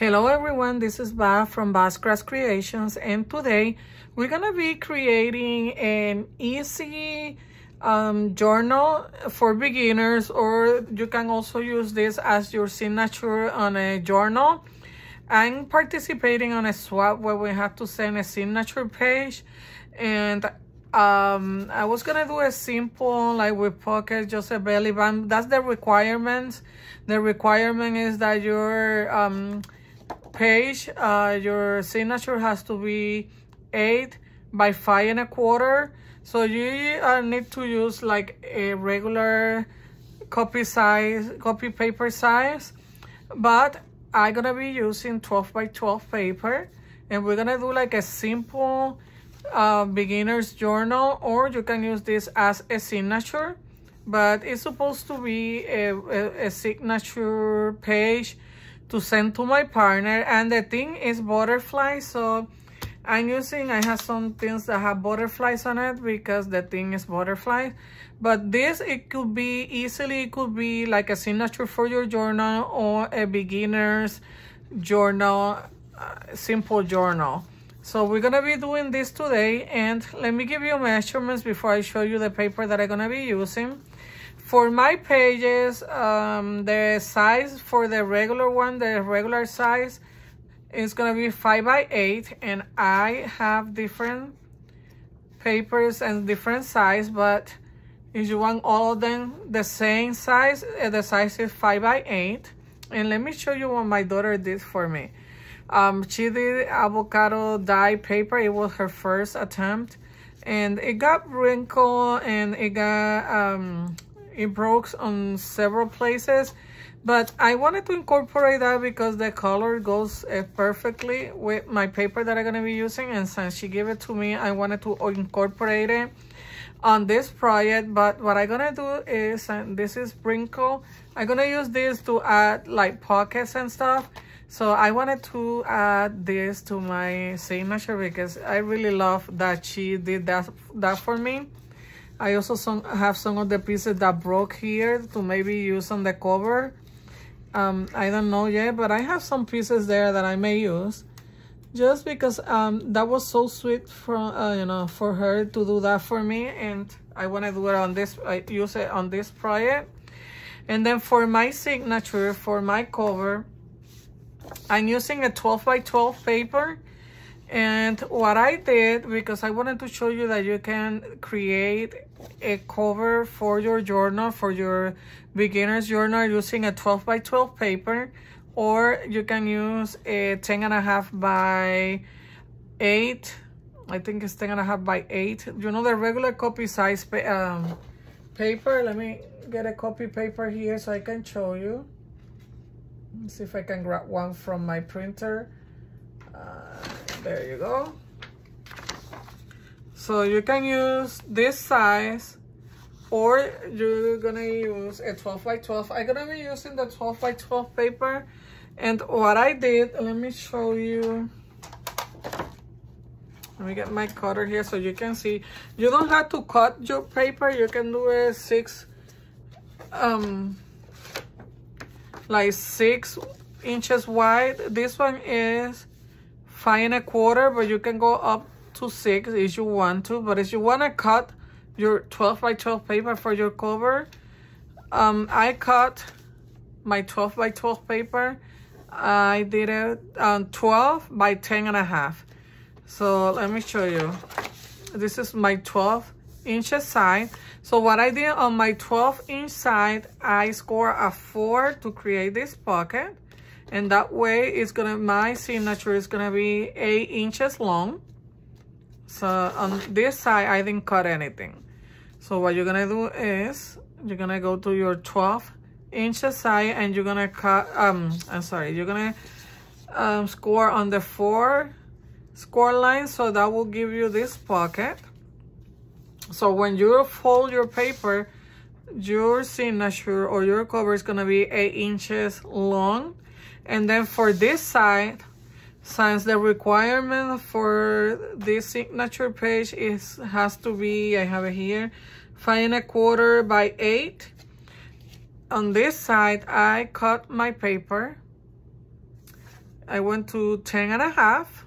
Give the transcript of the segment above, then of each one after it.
Hello everyone, this is Val from Val's Crafts Creations and today we're gonna be creating an easy um, journal for beginners or you can also use this as your signature on a journal. I'm participating on a swap where we have to send a signature page and um, I was gonna do a simple like with pocket, just a belly band. That's the requirements. The requirement is that your um, page, uh, your signature has to be eight by five and a quarter. So you uh, need to use like a regular copy size, copy paper size. But I'm gonna be using 12 by 12 paper. And we're gonna do like a simple uh, beginner's journal or you can use this as a signature. But it's supposed to be a, a, a signature page to send to my partner and the thing is butterfly so i'm using i have some things that have butterflies on it because the thing is butterfly. But this it could be easily it could be like a signature for your journal or a beginner's journal uh, simple journal. So we're gonna be doing this today and let me give you measurements before i show you the paper that i'm gonna be using for my pages, um, the size for the regular one, the regular size, is going to be 5 by 8 and I have different papers and different size, but if you want all of them the same size, uh, the size is 5 by 8 And let me show you what my daughter did for me. Um, she did avocado dye paper. It was her first attempt. And it got wrinkled and it got um, it broke on several places but I wanted to incorporate that because the color goes uh, perfectly with my paper that I'm going to be using and since she gave it to me I wanted to incorporate it on this project. But what I'm gonna do is and this is Brinko I'm gonna use this to add like pockets and stuff. So I wanted to add this to my signature because I really love that she did that that for me I also some, have some of the pieces that broke here to maybe use on the cover. Um, I don't know yet, but I have some pieces there that I may use. Just because um, that was so sweet for, uh, you know, for her to do that for me. And I want to do it on this, I use it on this project. And then for my signature, for my cover, I'm using a 12 by 12 paper and what I did, because I wanted to show you that you can create a cover for your journal, for your beginner's journal using a 12 by 12 paper, or you can use a 10 and a half by 8. I think it's 10 and a half by 8. You know the regular copy size pa um, paper? Let me get a copy paper here so I can show you. Let's see if I can grab one from my printer. Uh, there you go. So you can use this size or you're gonna use a 12 by 12 i'm gonna be using the 12 by 12 paper. And what i did let me show you. Let me get my cutter here so you can see. You don't have to cut your paper. You can do a six um like six inches wide. This one is five and a quarter, but you can go up to six if you want to. But if you want to cut your 12 by 12 paper for your cover, um, I cut my 12 by 12 paper. I did it on 12 by 10 and a half. So let me show you. This is my 12 inches side. So what I did on my 12 inch side, I score a four to create this pocket and that way it's gonna my signature is gonna be eight inches long. So on this side i didn't cut anything. So what you're gonna do is you're gonna go to your 12 inches side and you're gonna cut um i'm sorry you're gonna um, score on the four score line. So that will give you this pocket. So when you fold your paper your signature or your cover is to be eight inches long and then for this side, since the requirement for this signature page is has to be, I have it here, five and a quarter by eight. On this side, I cut my paper. I went to 10 and a half.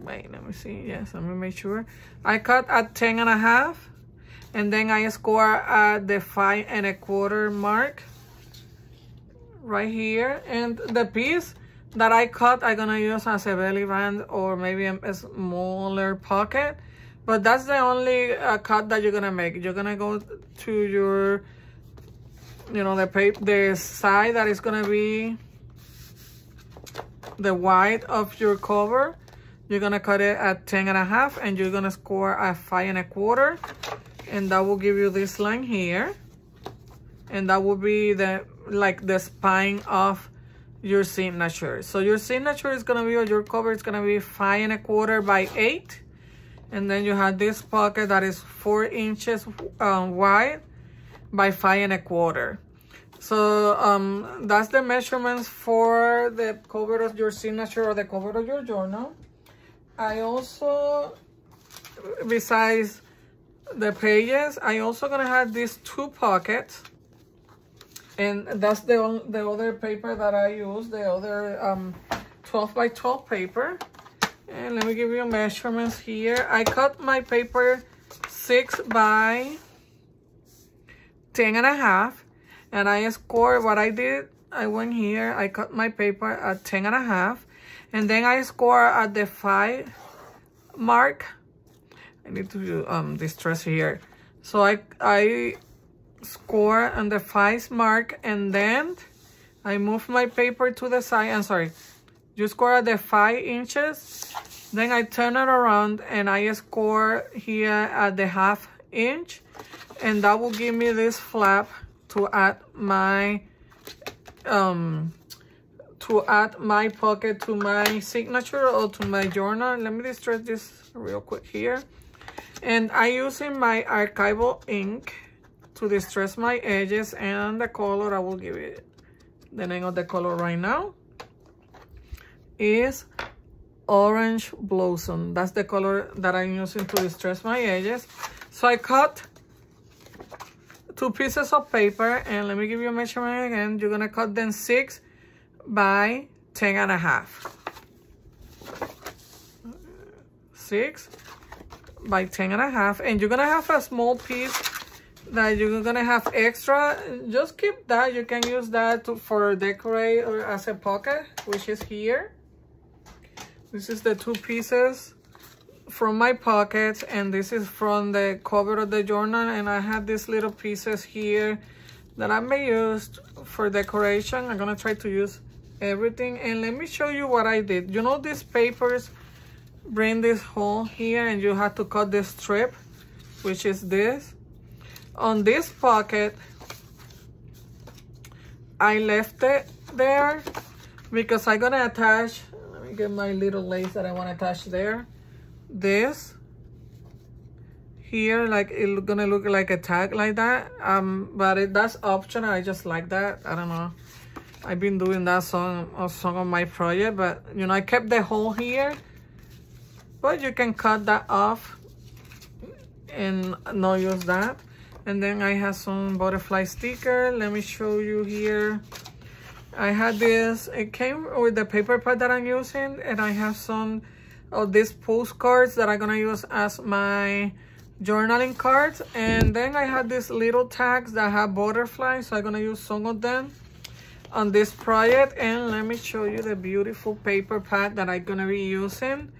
Wait, let me see. Yes, let me make sure. I cut at 10 and a half. And then I score at the five and a quarter mark. Right here. And the piece that I cut, I'm gonna use as a belly band or maybe a, smaller pocket. But that's the only uh, cut that you're gonna make. You're gonna go to your, you know, the paper, the side that is gonna be the white of your cover. You're gonna cut it at 10 and a half and you're gonna score at five and a quarter. And that will give you this line here. And that will be the, like the spine of your signature. So your signature is gonna be, or your cover is gonna be five and a quarter by eight. And then you have this pocket that is four inches um, wide by five and a quarter. So um, that's the measurements for the cover of your signature or the cover of your journal. I also, besides the pages, I also gonna have these two pockets and that's the, the other paper that I use, the other um, 12 by 12 paper. And let me give you measurements here. I cut my paper 6 by 10 and a half. And I scored what I did. I went here. I cut my paper at 10 and a half. And then I score at the 5 mark. I need to um distress here. So I, I score on the five mark and then I move my paper to the side. I'm sorry. You score at the five inches. Then I turn it around and I score here at the half inch. And that will give me this flap to add my um to add my pocket to my signature or to my journal. Let me distress this real quick here. And I using my archival ink to distress my edges and the color I will give it. The name of the color right now is orange blossom. That's the color that I'm using to distress my edges. So I cut two pieces of paper and let me give you a measurement again. You're gonna cut them six by ten and a half. Six by ten and a half and you're gonna have a small piece that you're gonna have extra just keep that. You can use that to, for decorate or as a pocket which is here. This is the two pieces from my pocket and this is from the cover of the journal and I have these little pieces here that I may use for decoration. I'm gonna try to use everything and let me show you what I did. You know these papers bring this hole here and you have to cut this strip which is this on this pocket I left it there because I'm gonna attach let me get my little lace that I want to attach there. This here like it's gonna look like a tag like that um but it, that's optional I just like that I don't know. I've been doing that song on some of my project but you know I kept the hole here but you can cut that off and not use that and then I have some butterfly sticker. Let me show you here. I had this, it came with the paper pad that I'm using and I have some of these postcards that I'm gonna use as my journaling cards. And then I had these little tags that have butterflies, so I'm gonna use some of them on this project. And let me show you the beautiful paper pad that I'm gonna be using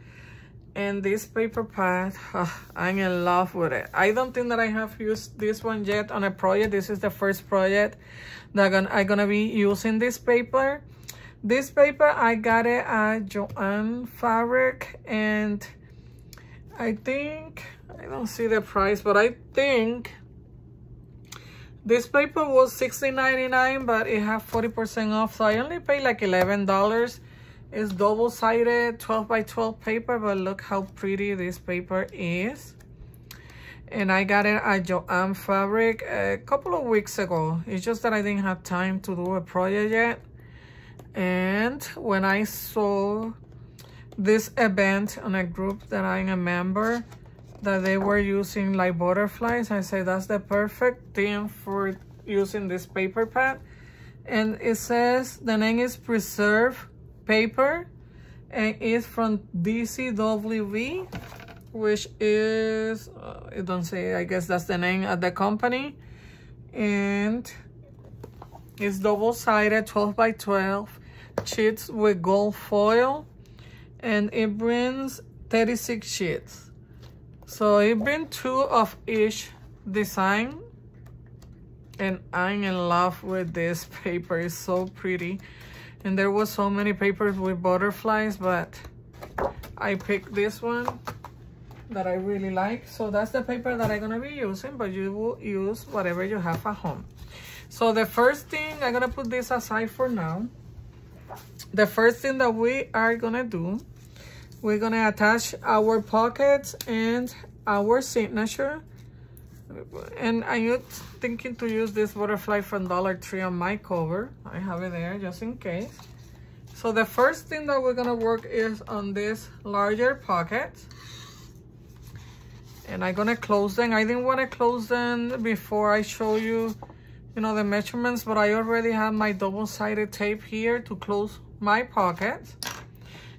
and this paper pad oh, i'm in love with it. I don't think that i have used this one yet on a project. This is the first project that i'm gonna be using this paper. This paper i got it at joann fabric and i think i don't see the price but i think this paper was $16.99 but it had 40 percent off so i only paid like 11 dollars it's double-sided 12 by 12 paper, but look how pretty this paper is. And I got it at Joann Fabric a couple of weeks ago. It's just that I didn't have time to do a project yet. And when I saw this event on a group that I'm a member, that they were using like butterflies, I say that's the perfect thing for using this paper pad. And it says the name is Preserve paper and it's from DCWV, which is, uh, it don't say, I guess that's the name of the company. And it's double-sided, 12 by 12, sheets with gold foil, and it brings 36 sheets. So it brings two of each design, and I'm in love with this paper. It's so pretty. And there was so many papers with butterflies, but I picked this one that I really like. So that's the paper that I'm gonna be using, but you will use whatever you have at home. So the first thing, I'm gonna put this aside for now. The first thing that we are gonna do, we're gonna attach our pockets and our signature. And I'm thinking to use this butterfly from Dollar Tree on my cover. I have it there just in case. So the first thing that we're gonna work is on this larger pocket. And I'm gonna close them. I didn't wanna close them before I show you you know, the measurements, but I already have my double-sided tape here to close my pocket.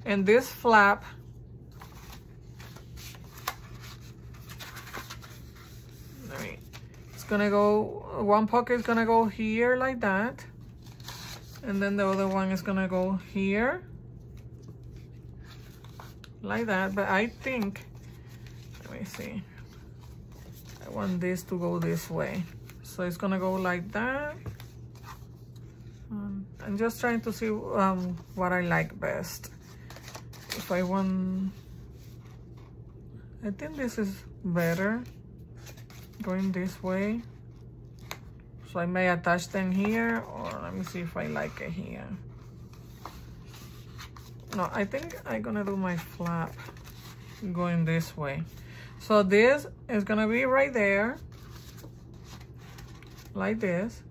And this flap, it's gonna go, one pocket is gonna go here like that. And then the other one is gonna go here. Like that, but I think, let me see. I want this to go this way. So it's gonna go like that. Um, I'm just trying to see um, what I like best. If I want, I think this is better going this way. So I may attach them here or let me see if I like it here. No, I think I'm gonna do my flap going this way. So this is gonna be right there like this.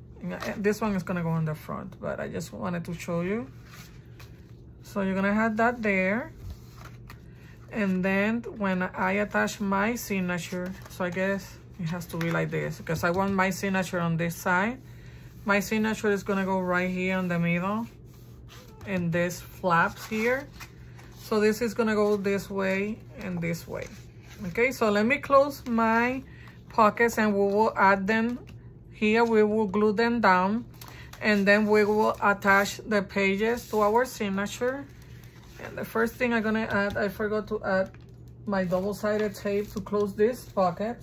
This one is gonna go on the front, but I just wanted to show you. So you're gonna have that there. And then when I attach my signature, so I guess it has to be like this because I want my signature on this side. My signature is gonna go right here in the middle in this flaps here. So this is gonna go this way and this way. Okay, so let me close my pockets and we will add them here we will glue them down and then we will attach the pages to our signature. And the first thing I'm gonna add, I forgot to add my double-sided tape to close this pocket.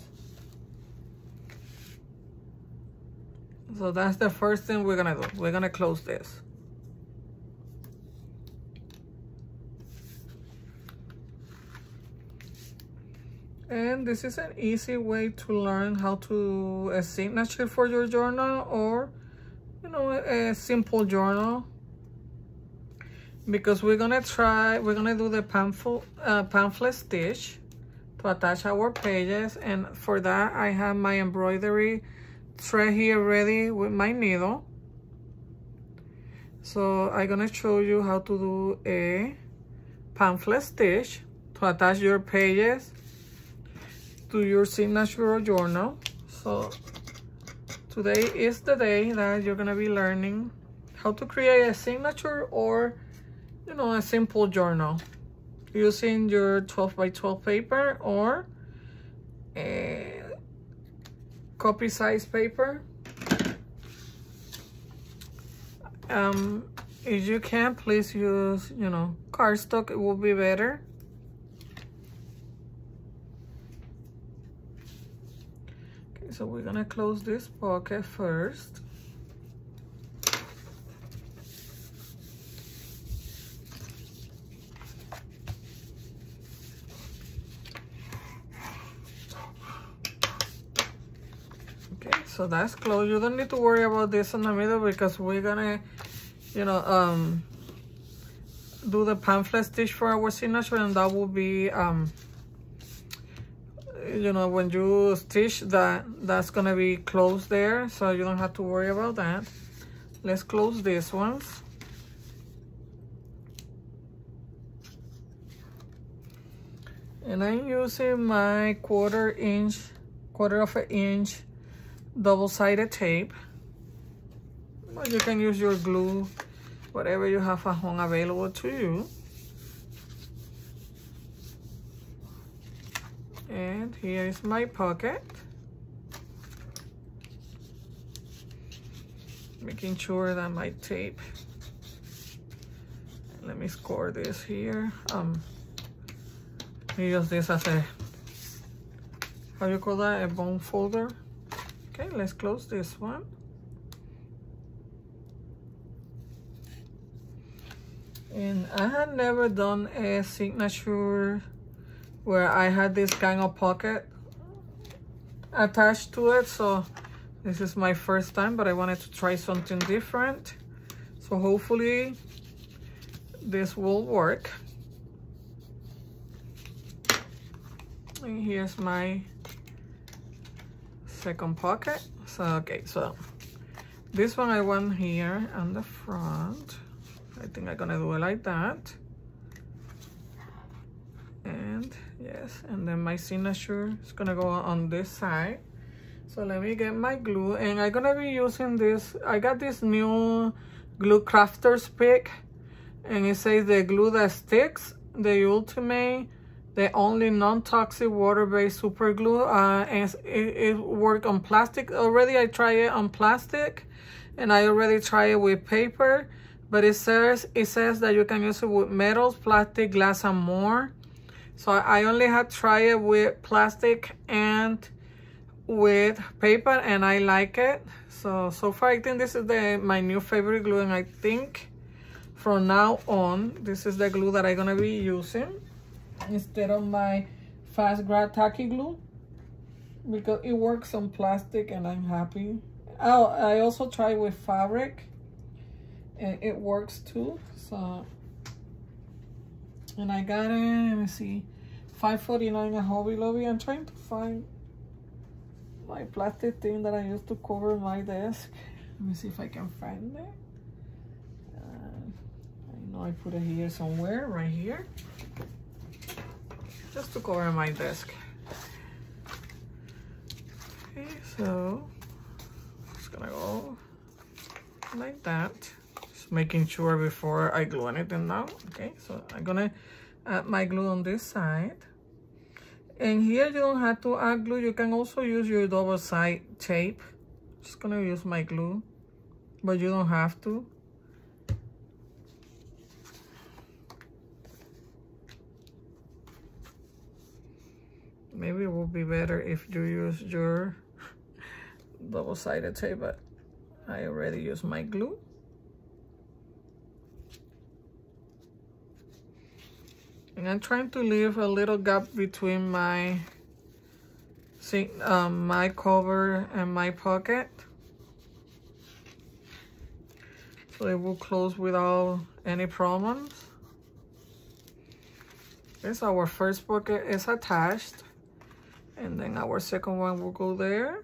So that's the first thing we're gonna do. We're gonna close this. And this is an easy way to learn how to a signature for your journal or, you know, a, simple journal. Because we're gonna try, we're gonna do the pamphlet, uh, pamphlet stitch to attach our pages. And for that, I have my embroidery thread here ready with my needle. So I'm gonna show you how to do a pamphlet stitch to attach your pages to your signature journal. So today is the day that you're gonna be learning how to create a signature or, you know, a simple journal using your 12 by 12 paper or a copy size paper. Um, if you can, please use, you know, cardstock, it will be better. Okay, so we're gonna close this pocket first. Okay, so that's closed. You don't need to worry about this in the middle because we're gonna, you know, um, do the pamphlet stitch for our signature and that will be um, you know, when you stitch that, that's gonna be closed there, so you don't have to worry about that. Let's close these ones. And I'm using my quarter inch, quarter of an inch double-sided tape. You can use your glue whatever you have at home available to you. And here is my pocket. Making sure that my tape, let me score this here. Um, use this as a, how do you call that, a bone folder. Okay, let's close this one. And I had never done a signature where I had this kind of pocket attached to it. So this is my first time, but I wanted to try something different. So hopefully this will work. And here's my second pocket. So, okay, so this one I want here on the front. I think I'm gonna do it like that. And yes, and then my signature is gonna go on this side. So let me get my glue and I'm gonna be using this. I got this new glue crafter's pick and it says the glue that sticks, the ultimate, the only non-toxic water-based super glue. Uh, and it, it worked on plastic already. I tried it on plastic and I already tried it with paper but it says it says that you can use it with metals plastic glass and more so i only had tried it with plastic and with paper and i like it so so far i think this is the my new favorite glue and i think from now on this is the glue that i'm gonna be using instead of my fast grab tacky glue because it works on plastic and i'm happy. Oh i also tried with fabric and it works too so. And I got it let me see 549 at Hobby Lobby. I'm trying to find my plastic thing that I used to cover my desk. Let me see if I can find it. Uh, I know I put it here somewhere right here just to cover my desk okay so just gonna go like that Just making sure before I glue anything now. Okay, so I'm gonna add my glue on this side. And here you don't have to add glue. You can also use your double side tape. Just gonna use my glue, but you don't have to. Maybe it would be better if you use your double-sided tape, but I already used my glue. And I'm trying to leave a little gap between my see um, my cover and my pocket. So it will close without any problems. This our first pocket is attached. And then our second one will go there.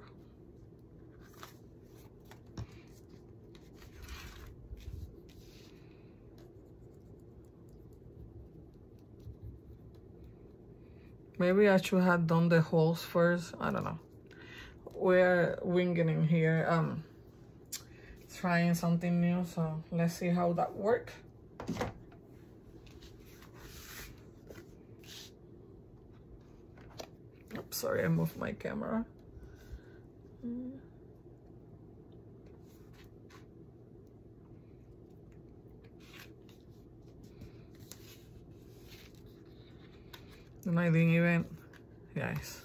Maybe I should have done the holes first. I don't know. We're winging in here. Um, trying something new. So let's see how that works. Oops, sorry, I moved my camera. And I didn't even, guys,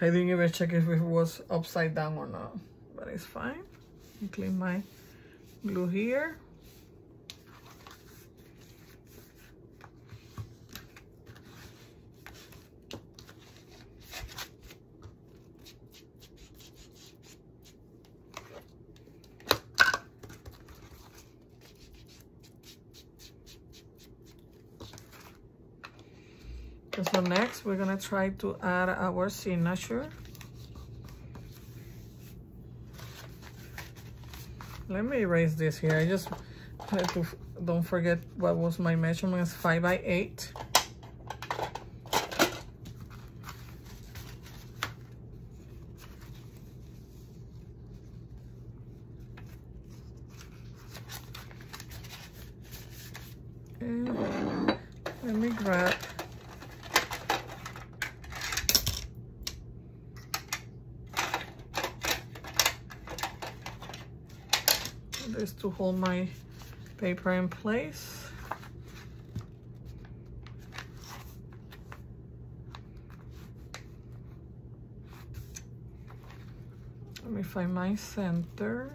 I didn't even check if it was upside down or not, but it's fine. I clean my glue here. So next we're gonna try to add our signature. Let me erase this here. I just had to, don't forget what was my measurements, five by eight. let me grab this to hold my paper in place. Let me find my center.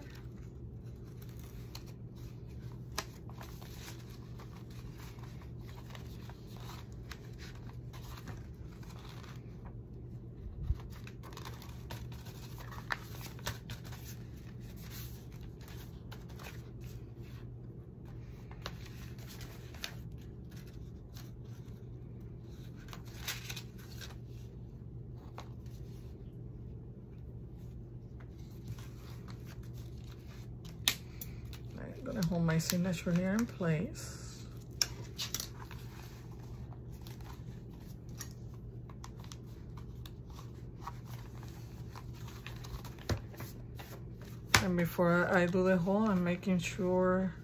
I'm gonna hold my signature here in place. And before I do the hole, I'm making sure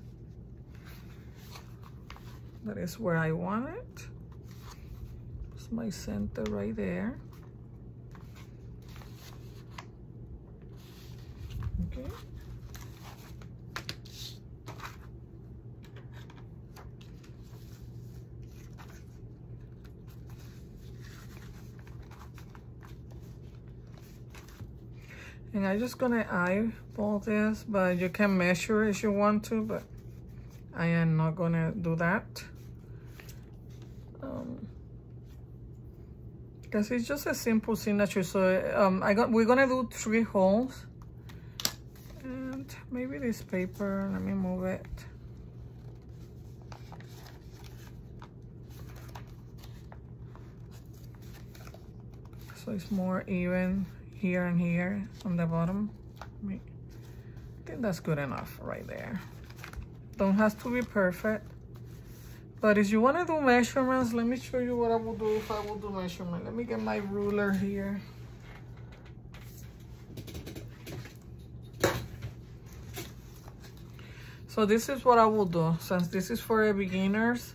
that is where I want it. It's my center right there. Okay. And I'm just gonna eyeball this, but you can measure if you want to, but I am not gonna do that. Um, because it's just a simple signature. So um, I got we're gonna do three holes. And maybe this paper, let me move it. So it's more even here and here on the bottom. I think that's good enough right there. Don't have to be perfect. But if you want to do measurements, let me show you what I will do if I will do measurement. Let me get my ruler here. So this is what I will do. Since this is for beginners,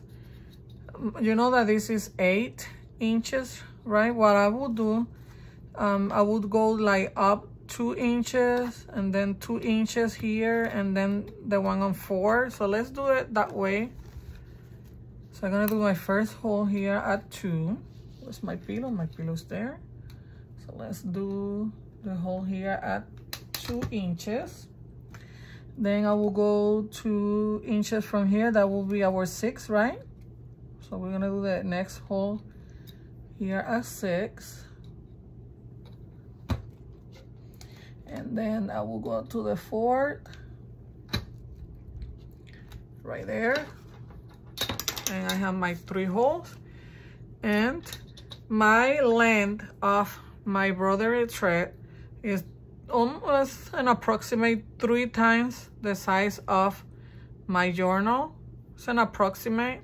um, you know that this is eight inches, right? What I will do um, I would go like up two inches and then two inches here and then the one on four. So let's do it that way. So I'm gonna do my first hole here at two. Where's my pillow? My pillow's there. So let's do the hole here at two inches. Then I will go two inches from here. That will be our six, right? So we're gonna do the next hole here at six. And then I will go to the fourth. Right there. And I have my three holes. And my length of my brother thread is almost an approximate three times the size of my journal. It's an approximate.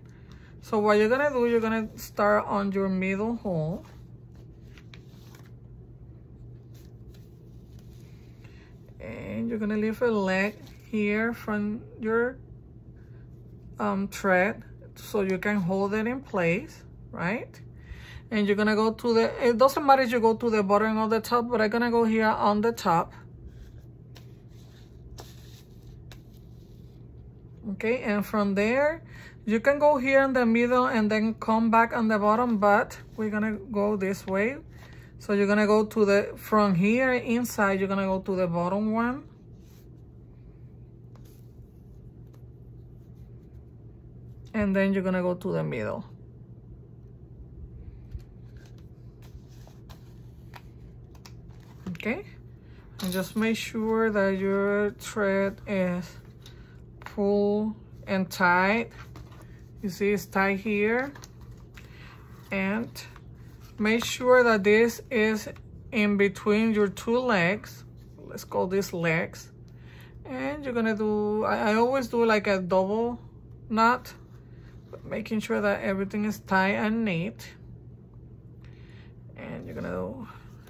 So what you're gonna do you're gonna start on your middle hole and you're gonna leave a leg here from your um, thread so you can hold it in place, right? And you're gonna go to the, it doesn't matter if you go to the bottom or the top, but I'm gonna go here on the top. Okay, and from there, you can go here in the middle and then come back on the bottom, but we're gonna go this way. So you're gonna go to the, from here inside, you're gonna go to the bottom one. And then you're gonna go to the middle. Okay, and just make sure that your thread is full and tight. You see it's tight here. And Make sure that this is in between your two legs. Let's call this legs. And you're gonna do, I, I always do like a double knot, making sure that everything is tight and neat. And you're gonna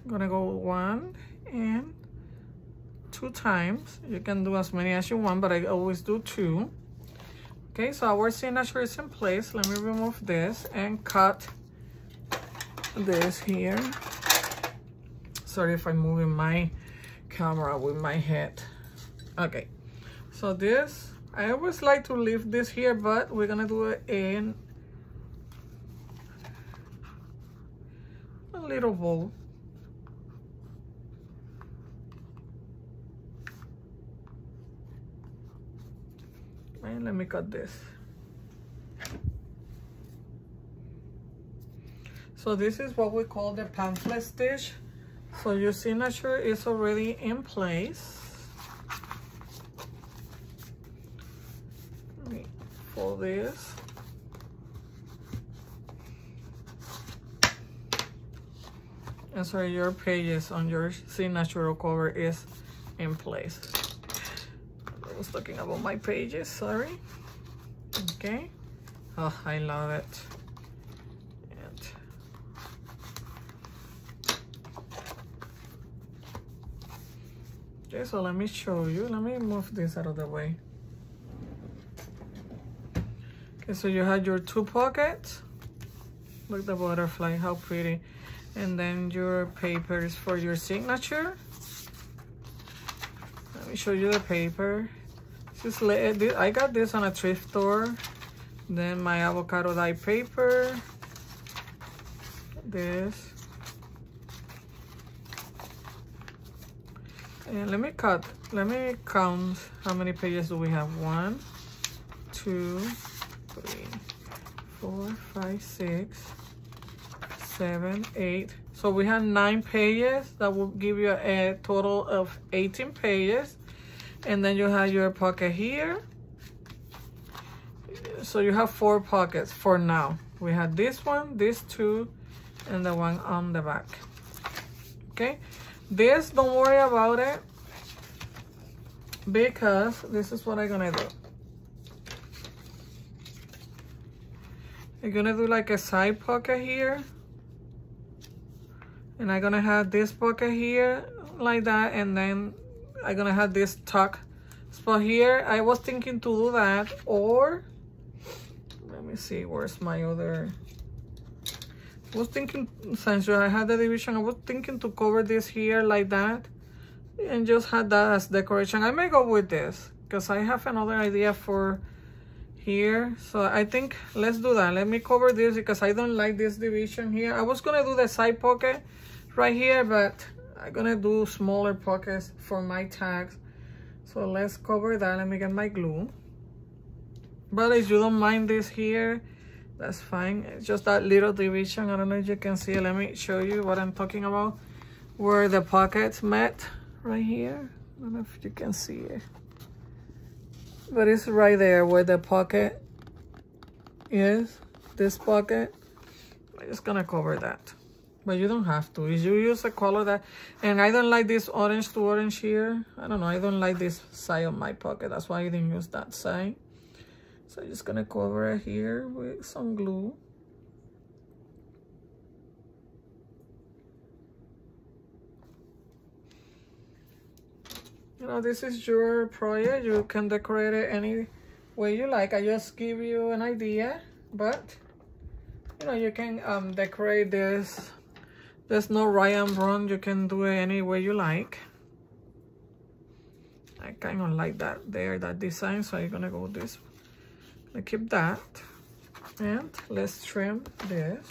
gonna go one and two times. You can do as many as you want, but I always do two. Okay, so our signature is in place. Let me remove this and cut this here. Sorry if I'm moving my camera with my head. Okay, so this, I always like to leave this here, but we're gonna do it in a little bowl. And let me cut this. So this is what we call the pamphlet stitch. So your signature is already in place. Let me fold this. And so your pages on your signature cover is in place. I was talking about my pages, sorry. Okay. Oh, I love it. Okay, so let me show you. Let me move this out of the way. Okay, so you had your two pockets. Look at the butterfly, how pretty. And then your papers for your signature. Let me show you the paper. Just I got this on a thrift store. Then my avocado dye paper. This. And let me cut, let me count how many pages do we have. One, two, three, four, five, six, seven, eight. So we have nine pages. That will give you a total of 18 pages. And then you have your pocket here. So you have four pockets for now. We have this one, these two, and the one on the back. Okay. This, don't worry about it because this is what I'm gonna do. I'm gonna do like a side pocket here. And I'm gonna have this pocket here like that and then I'm gonna have this tuck spot here. I was thinking to do that or let me see where's my other I was thinking, since I had the division, I was thinking to cover this here like that and just had that as decoration. I may go with this because I have another idea for here. So I think let's do that. Let me cover this because I don't like this division here. I was to do the side pocket right here, but I'm to do smaller pockets for my tags. So let's cover that. Let me get my glue. But if you don't mind this here, that's fine it's just that little division i don't know if you can see let me show you what i'm talking about where the pockets met right here i don't know if you can see it but it's right there where the pocket is this pocket. I'm just gonna cover that. But you don't have to. You use a color that and i don't like this orange to orange here. I don't know. I don't like this side of my pocket. That's why i didn't use that side. So I'm just gonna cover it here with some glue. You know, this is your project. You can decorate it any way you like. I just give you an idea, but you know, you can um, decorate this. There's no right and wrong. You can do it any way you like. I kind of like that there, that design. So I'm gonna go this I keep that. And let's trim this.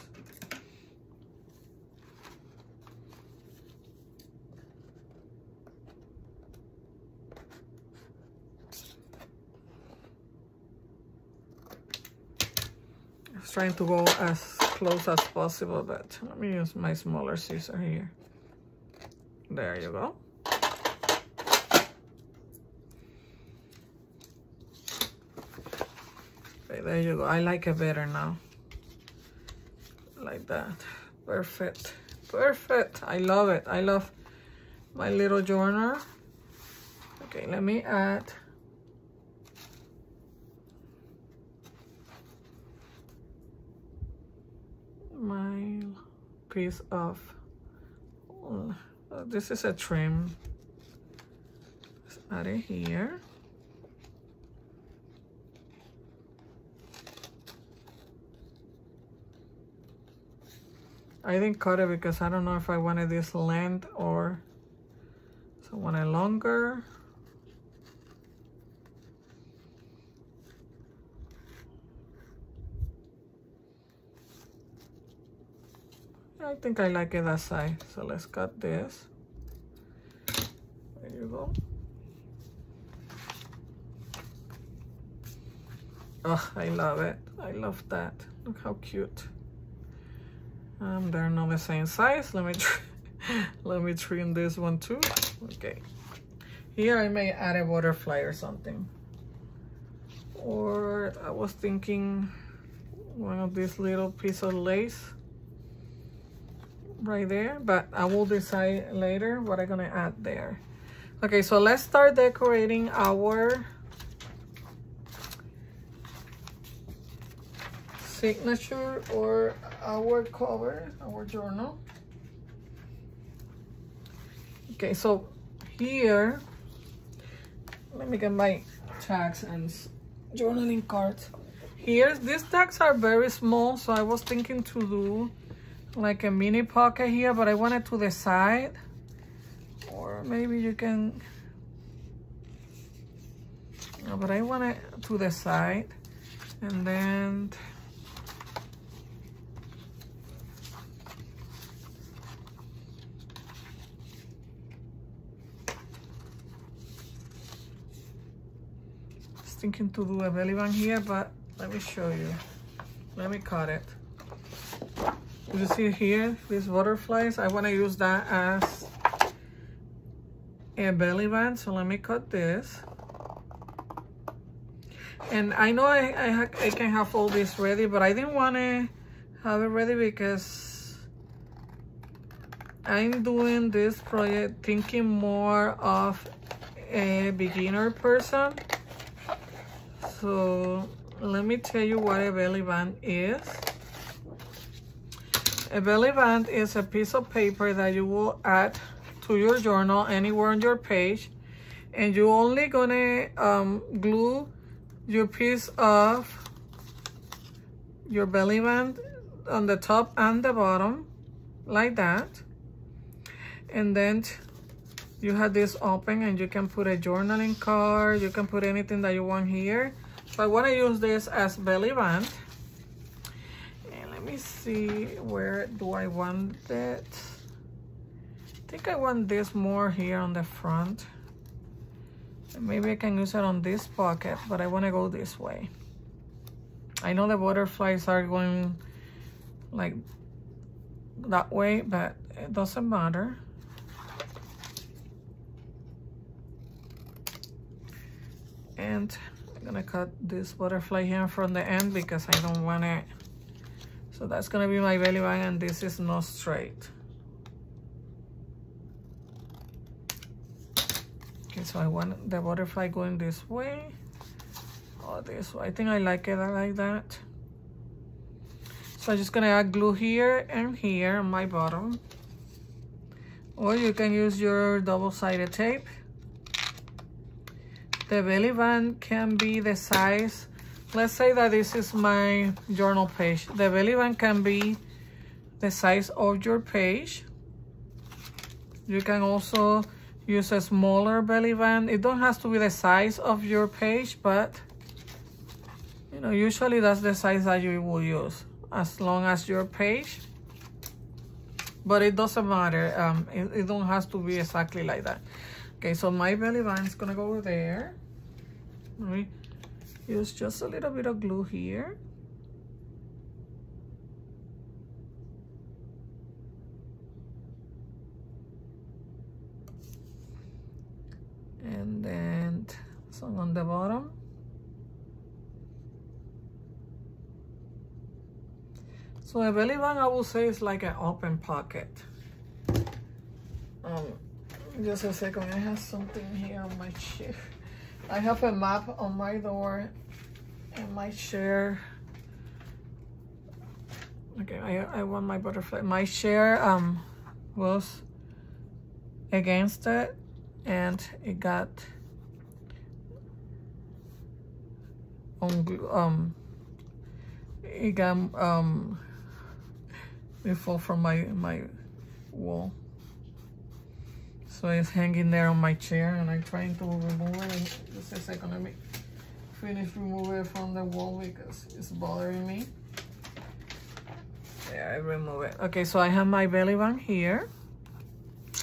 Trying to go as close as possible, but let me use my smaller scissor here. There you go. there you go. I like it better now. Like that. Perfect. Perfect. I love it. I love my little journal. Okay let me add my piece of uh, this is a trim. Let's add it here I didn't cut it because I don't know if I wanted this length or so I want it longer. I think I like it that side. So let's cut this. There you go. Oh, I love it. I love that. Look how cute. Um, they're not the same size. Let me let me trim this one too. Okay. Here I may add a butterfly or something. Or I was thinking one of these little piece of lace right there, but I will decide later what I'm gonna add there. Okay, so let's start decorating our signature or our cover, our journal. Okay, so here, let me get my tags and journaling cards. Here, these tags are very small, so I was thinking to do like a mini pocket here, but I want it to the side. Or maybe you can, no, but I want it to the side. And then thinking to do a belly band here, but let me show you. Let me cut it. You see here, these butterflies, I want to use that as a belly band. So let me cut this. And I know I, I, I can have all this ready, but I didn't want to have it ready because I'm doing this project thinking more of a beginner person so let me tell you what a belly band is. A belly band is a piece of paper that you will add to your journal anywhere on your page and you're only gonna um, glue your piece of your belly band on the top and the bottom like that and then you have this open and you can put a journaling card you can put anything that you want here so I want to use this as belly band. Me see, where do I want it? I think I want this more here on the front. Maybe I can use it on this pocket, but I want to go this way. I know the butterflies are going like that way, but it doesn't matter. And I'm gonna cut this butterfly here from the end because I don't want it. So that's gonna be my belly band and this is not straight. Okay, so I want the butterfly going this way or this way. I think I like it like that. So I'm just gonna add glue here and here on my bottom. Or you can use your double-sided tape the belly band can be the size. Let's say that this is my journal page. The belly band can be the size of your page. You can also use a smaller belly band. It don't have to be the size of your page, but you know, usually that's the size that you will use as long as your page. But it doesn't matter. Um, it, it don't have to be exactly like that. Okay, so my belly band is gonna go there. Use just a little bit of glue here. And then some on the bottom. So a belly band, I will say, is like an open pocket. Um, just a second, I have something here on my chair. I have a map on my door and my chair. Okay, I, I want my butterfly. My chair um, was against it and it got um it got um it fall from my my wall so it's hanging there on my chair and I'm trying to remove it. Just a second let me finish remove it from the wall because it's bothering me. Yeah I remove it. Okay so I have my belly band here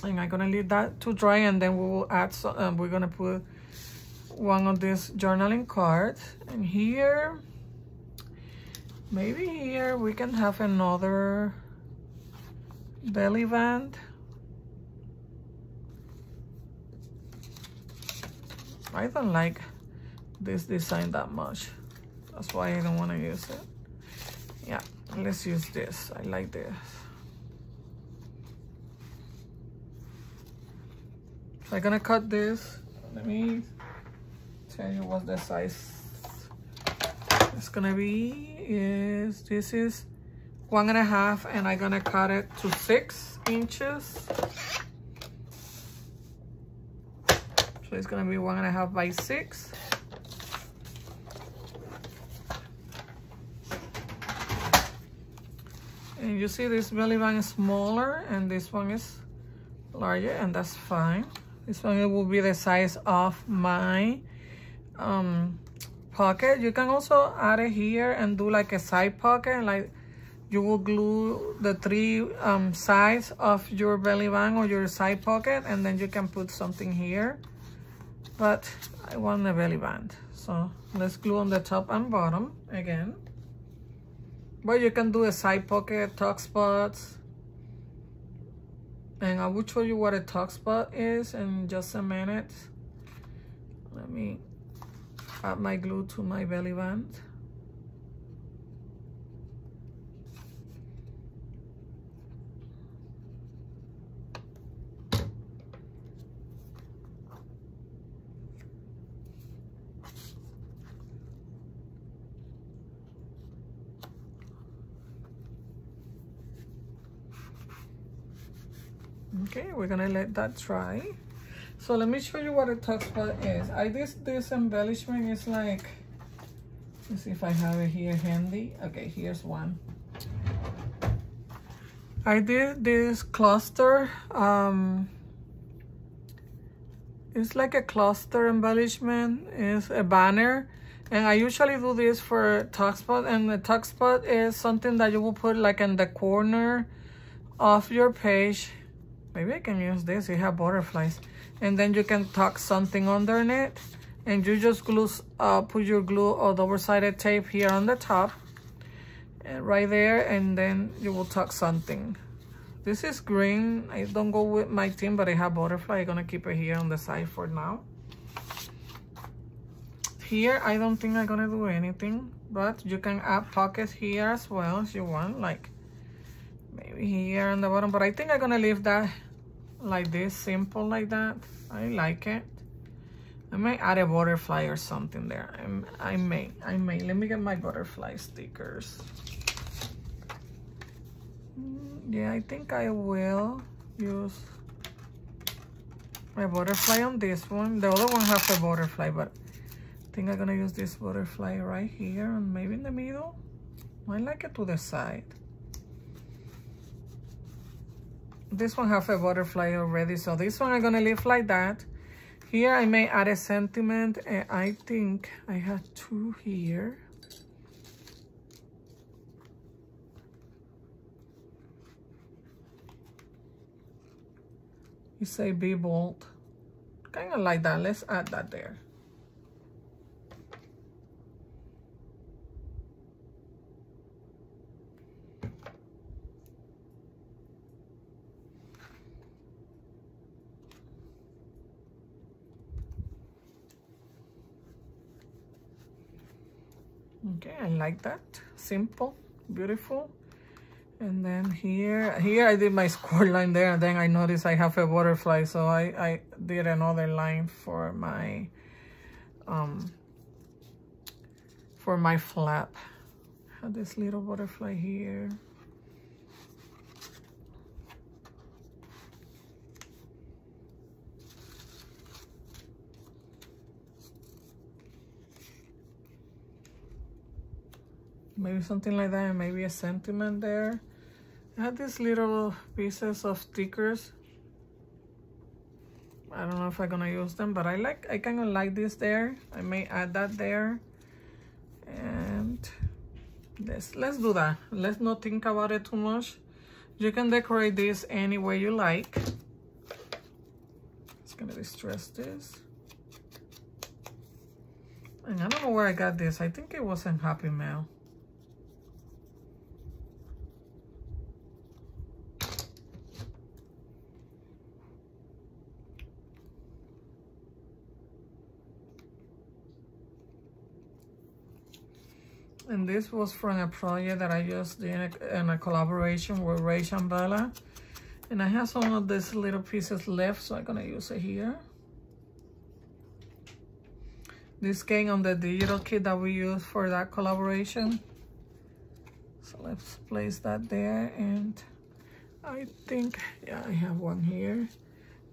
and I'm gonna leave that to dry and then we will add some um, we're gonna put one of these journaling cards and here. Maybe here we can have another belly band I don't like this design that much. That's why I don't want to use it. Yeah let's use this. I like this. So I'm gonna cut this. Let me tell you what the size it's gonna be. Is this is one and a half and I'm gonna cut it to six inches it's gonna be one and a half by six and you see this belly band is smaller and this one is larger and that's fine this one will be the size of my um, pocket. You can also add it here and do like a side pocket. Like you will glue the three um, sides of your belly band or your side pocket and then you can put something here. But I want a belly band. So let's glue on the top and bottom again. But you can do a side pocket, tuck spots. And I will show you what a tuck spot is in just a minute. Let me add my glue to my belly band. Okay, we're gonna let that dry. So let me show you what a tuck spot is. I this this embellishment is like, let's see if I have it here handy. Okay, here's one. I did this cluster. Um, it's like a cluster embellishment. It's a banner. And I usually do this for tuck spot. And the tuck spot is something that you will put like in the corner of your page. Maybe I can use this. You have butterflies. And then you can tuck something underneath and you just glue uh, put your glue or double-sided tape here on the top and right there and then you will tuck something. This is green. I don't go with my team but i have butterfly. I'm gonna keep it here on the side for now. Here i don't think i'm gonna do anything but you can add pockets here as well if you want like maybe here on the bottom but i think i'm gonna leave that like this, simple like that. I like it. I might add a butterfly or something there. I'm, I may, I may. Let me get my butterfly stickers. Mm, yeah, I think I will use a butterfly on this one. The other one has a butterfly, but I think I'm gonna use this butterfly right here and maybe in the middle. I like it to the side. This one have a butterfly already so this one i'm gonna leave like that. Here i may add a sentiment and i think i have two here. You say be bold. Kind of like that. Let's add that there okay i like that. Simple beautiful. And then here here i did my score line there and then i noticed i have a butterfly so i i did another line for my um for my flap. I have this little butterfly here maybe something like that and maybe a sentiment there I have these little pieces of stickers. I don't know if I'm gonna use them, but I like, I kind of like this there. I may add that there. And let's, let's do that. Let's not think about it too much. You can decorate this any way you like. It's gonna distress this. And I don't know where I got this. I think it was in Happy Mail. And this was from a project that I just did in a collaboration with Ray Shambhala. And I have some of these little pieces left, so I'm gonna use it here. This came on the digital kit that we used for that collaboration. So let's place that there and I think, yeah, I have one here.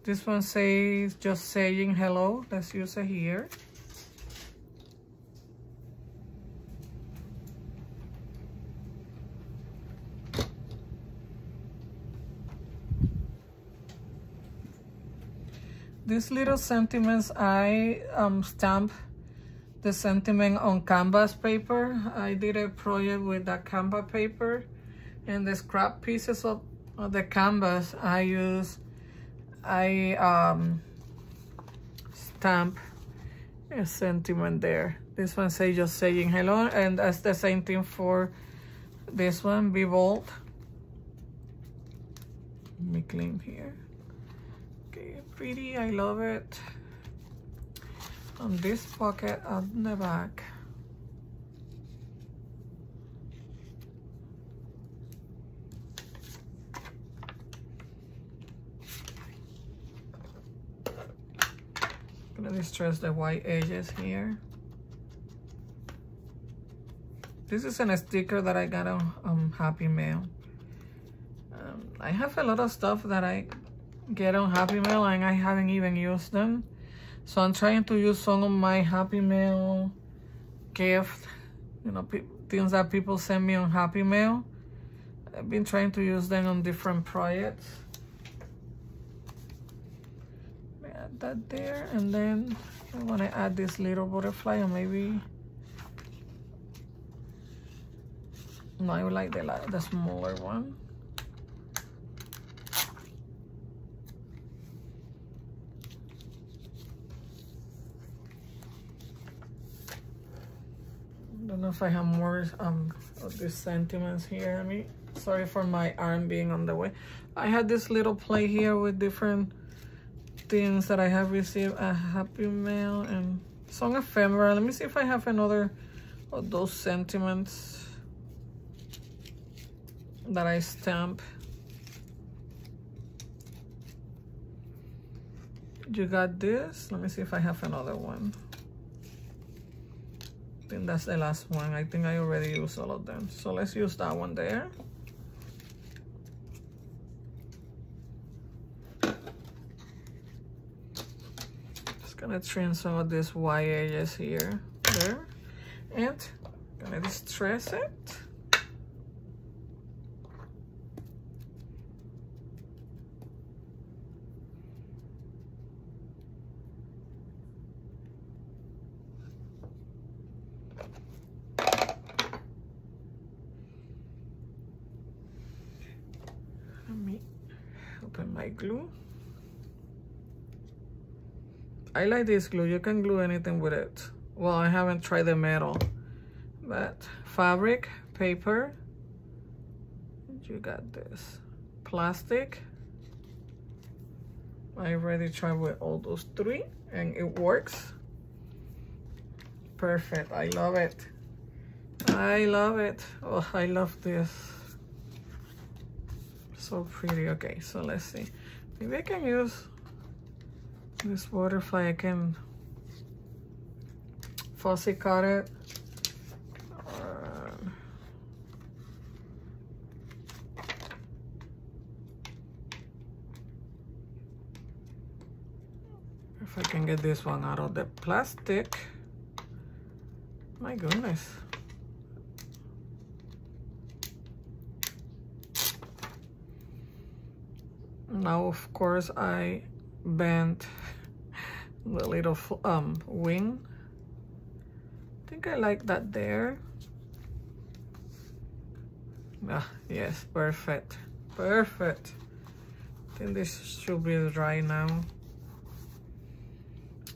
This one says just saying hello. Let's use it here. These little sentiments I um, stamp the sentiment on canvas paper. I did a project with that canvas paper and the scrap pieces of, of the canvas I use, I um, stamp a sentiment there. This one say just saying hello and that's the same thing for this one, be bold. Let me clean here. Pretty, I love it on this pocket on the back. gonna distress the white edges here. This is a sticker that I got on um, Happy Mail. Um, I have a lot of stuff that I get on Happy Mail and I haven't even used them. So I'm trying to use some of my Happy Mail gift, you know, things that people send me on Happy Mail. I've been trying to use them on different projects. Add that there, and then I want to add this little butterfly, or maybe no, I would like the the smaller one. don't know if I have more um, of these sentiments here. I mean, sorry for my arm being on the way. I had this little play here with different things that I have received a happy mail and song ephemera. Let me see if I have another of those sentiments that I stamp. You got this? Let me see if I have another one think that's the last one. I think I already used all of them. So let's use that one there. Just gonna trim some of these white edges here, there, and gonna distress it. glue. I like this glue. You can glue anything with it. Well, I haven't tried the metal, but fabric, paper, you got this. Plastic. I already tried with all those three and it works. Perfect. I love it. I love it. Oh, I love this. So pretty. Okay, so let's see. Maybe I can use this butterfly. I can fussy cut it. Uh, if I can get this one out of the plastic. My goodness. now of course I bent the little um, wing. I think I like that there. Ah yes perfect perfect. I think this should be dry now.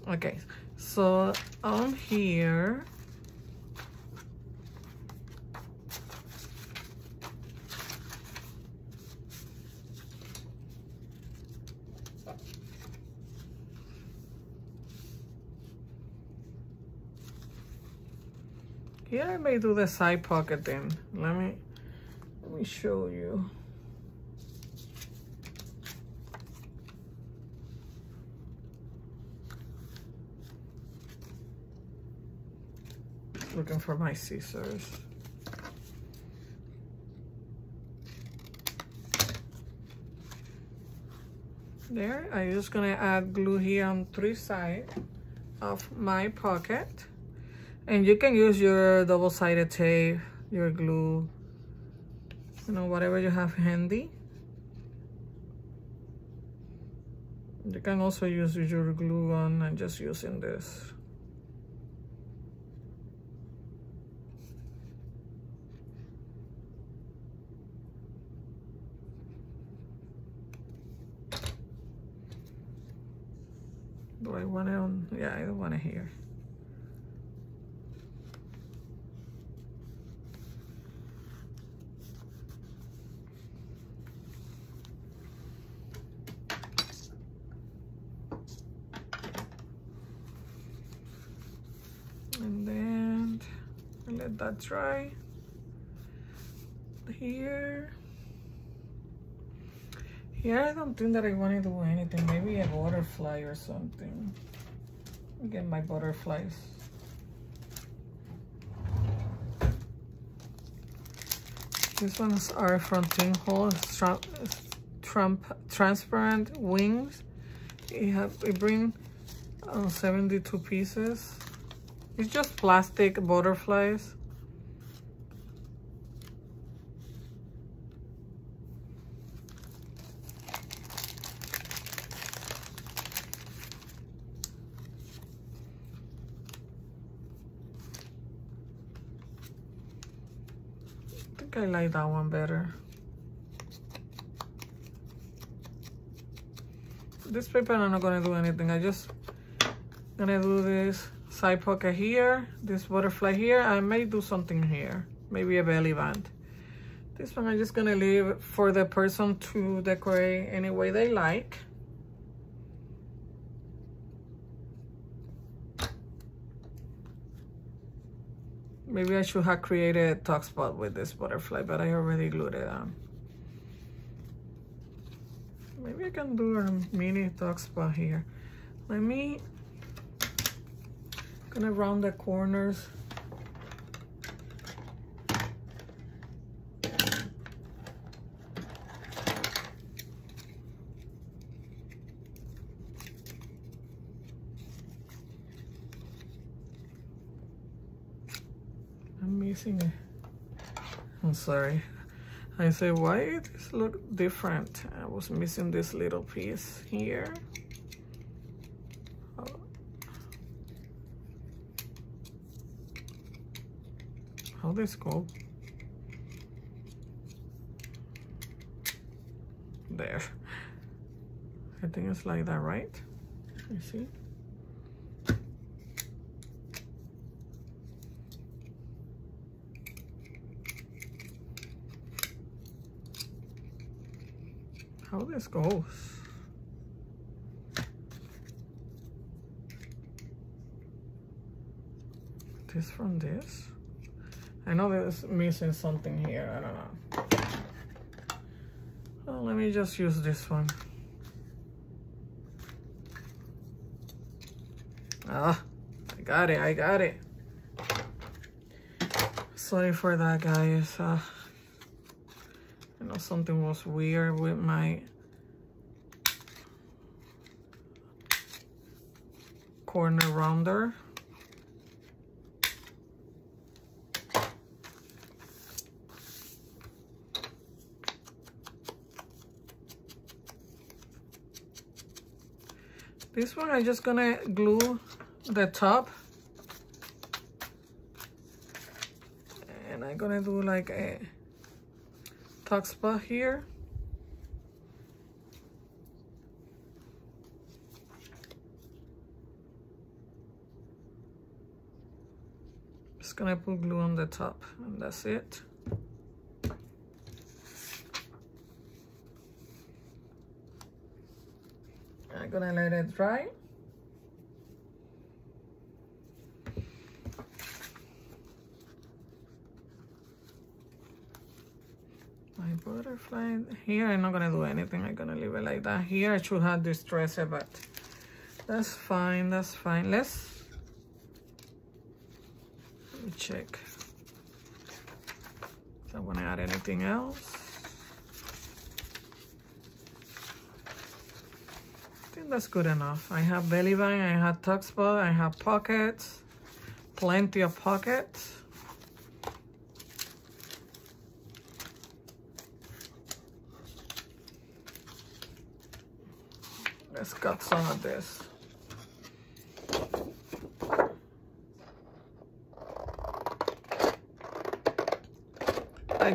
Okay so on here Here I may do the side pocket then. Let me let me show you. Looking for my scissors. There, I'm just gonna add glue here on three sides of my pocket. And you can use your double-sided tape, your glue, you know, whatever you have handy. You can also use your glue gun and just using this. Do I want it on? Yeah, I don't want it here. let that dry here here I don't think that I want to do anything maybe a butterfly or something get my butterflies These ones are from Tim Holtz Trump transparent wings. It have it bring uh, 72 pieces. It's just plastic butterflies. I that one better. This paper I'm not gonna do anything. I just gonna do this side pocket here, this butterfly here. I may do something here, maybe a belly band. This one I'm just gonna leave for the person to decorate any way they like. Maybe I should have created a tuck spot with this butterfly, but I already glued it on. Maybe I can do a mini tuck spot here. Let me, gonna round the corners. I'm sorry. I say, why this look different? I was missing this little piece here. Oh. How this go? There. I think it's like that, right? You see? how this goes. This from this. I know there's missing something here. I don't know. Well, let me just use this one. Ah, I got it. I got it. Sorry for that, guys. Uh, I know something was weird with my corner rounder. This one I'm just gonna glue the top. And I'm gonna do like a tuck spot here. Just gonna put glue on the top and that's it. I'm gonna let it dry. My butterfly, here I'm not gonna do anything. I'm gonna leave it like that. Here I should have distress it, but that's fine, that's fine. Let's check. I wanna add anything else. I think that's good enough. I have belly band, I have tuck spot, I have pockets, plenty of pockets. Let's cut some of this.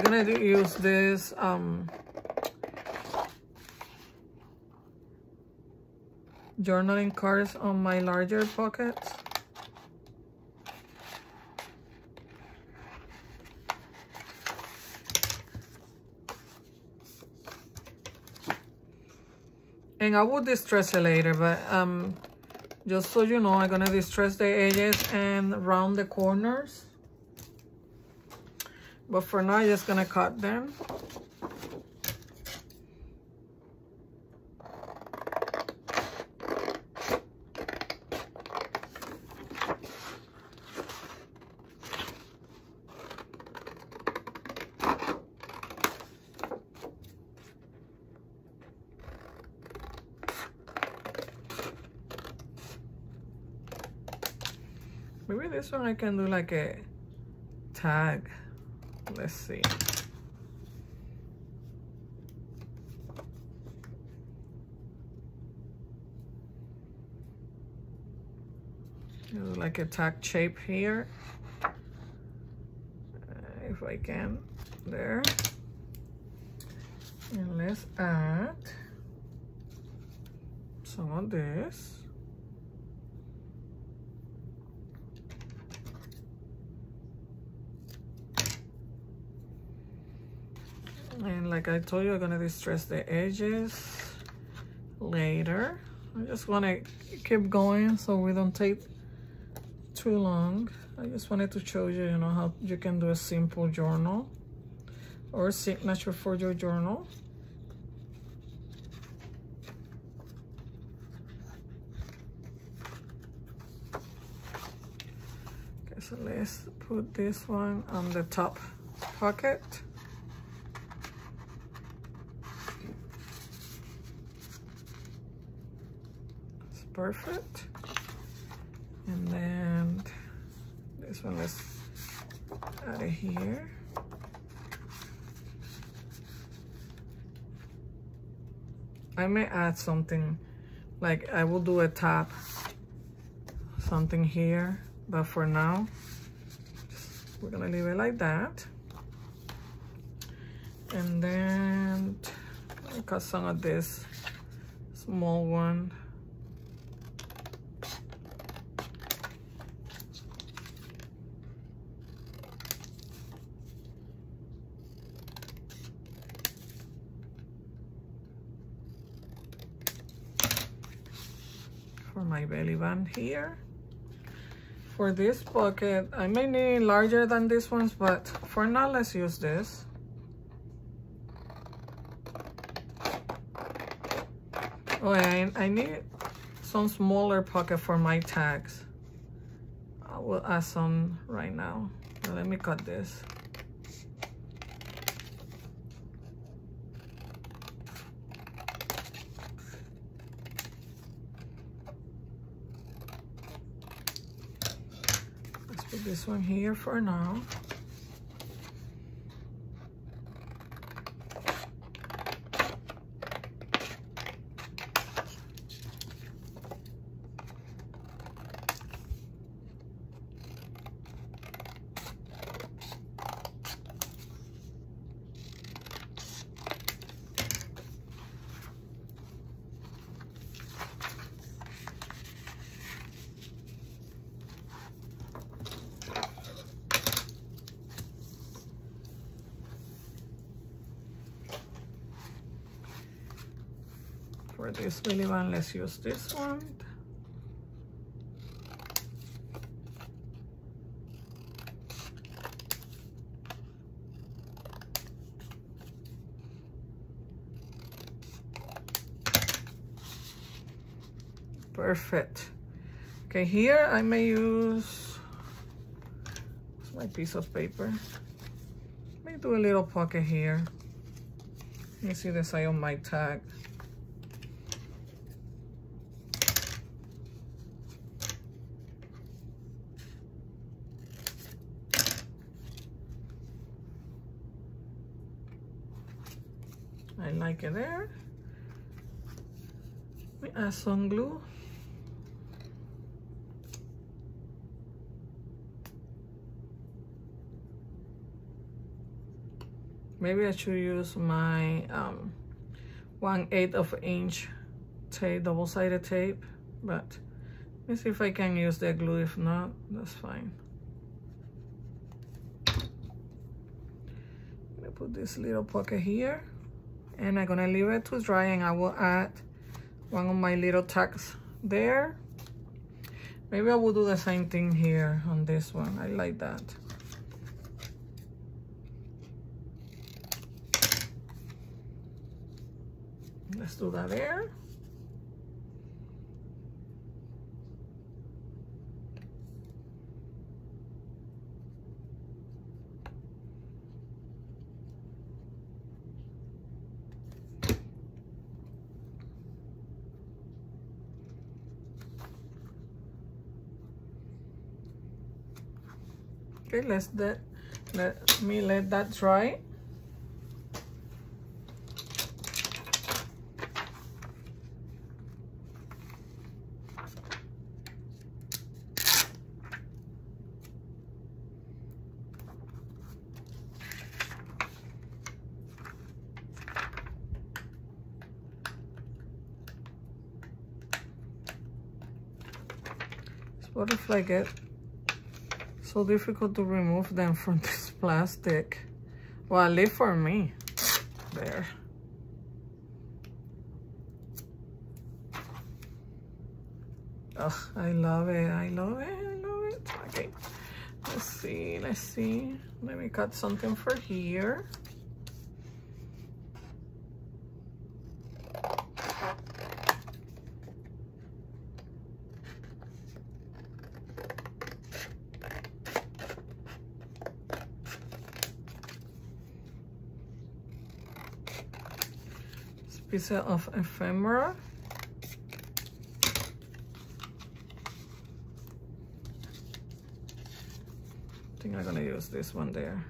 Gonna use this um, journaling cards on my larger pockets. And I will distress it later, but um, just so you know, I'm gonna distress the edges and round the corners. But for now, I'm just gonna cut them. Maybe this one I can do like a tag. Let's see. Like a tag shape here. Uh, if I can, there. And let's add some of this. And like I told you I'm gonna distress the edges later. I just want to keep going so we don't take too long. I just wanted to show you you know how you can do a simple journal or signature for your journal. Okay so let's put this one on the top pocket perfect. And then this one, let's add it here. I may add something, like I will do a top, something here, but for now, we're gonna leave it like that. And then I cut some of this small one my belly band here. For this pocket, I may need larger than these ones, but for now, let's use this. Oh, I, I need some smaller pocket for my tags. I will add some right now. let me cut this. put this one here for now. This Billy one, let's use this one. Perfect. Okay, here I may use my piece of paper. Let me do a little pocket here. Me see the side of my tag. I like it there. We add some glue. maybe I should use my um, 1 8 of inch tape, double-sided tape, but let me see if I can use the glue. If not, that's fine. I'm gonna put this little pocket here and I'm gonna leave it to dry and I will add one of my little tags there. Maybe I will do the same thing here on this one. I like that. Let's do that there. Okay, let's that let me let that dry. butterfly get so difficult to remove them from this plastic? Well, at least for me. There. Oh, I love it. I love it. I love it. Okay. Let's see. Let's see. Let me cut something for here. Piece of ephemera. I think I'm gonna use this one there.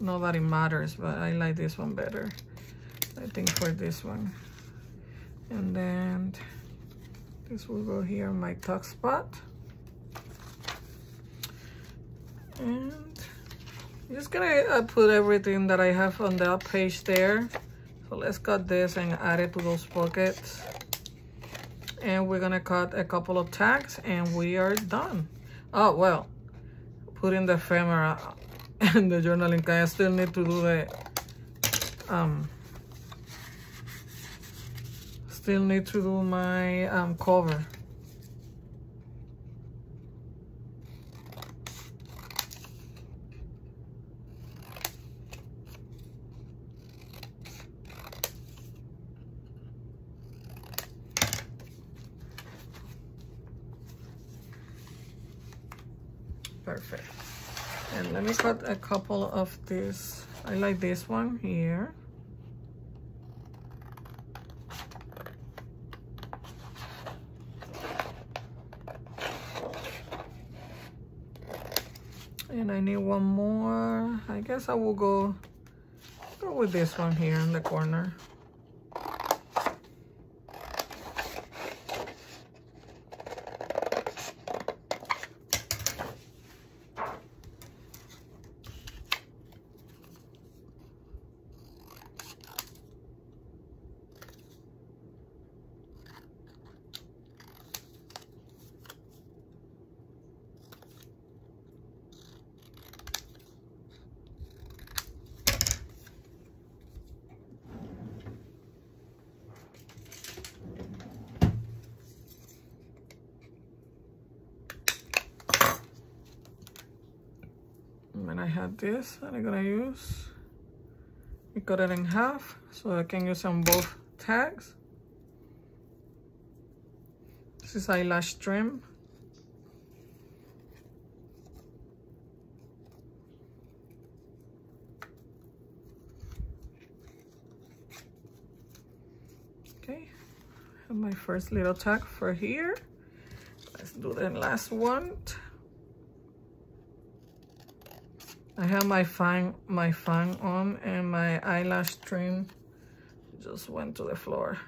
Nobody matters, but I like this one better. I think for this one. And then this will go here my tuck spot. And I'm just gonna uh, put everything that I have on the page there. So let's cut this and add it to those pockets. And we're gonna cut a couple of tags and we are done. Oh, well, putting the ephemera and the journaling, I still need to do the, um, still need to do my um, cover. perfect and let me cut a couple of this I like this one here. And I need one more. I guess I will go go with this one here in the corner have this that I'm gonna use. We cut it in half so I can use on both tags. This is eyelash trim. Okay, have my first little tag for here. Let's do the last one. I have my fang, my fang on and my eyelash trim just went to the floor.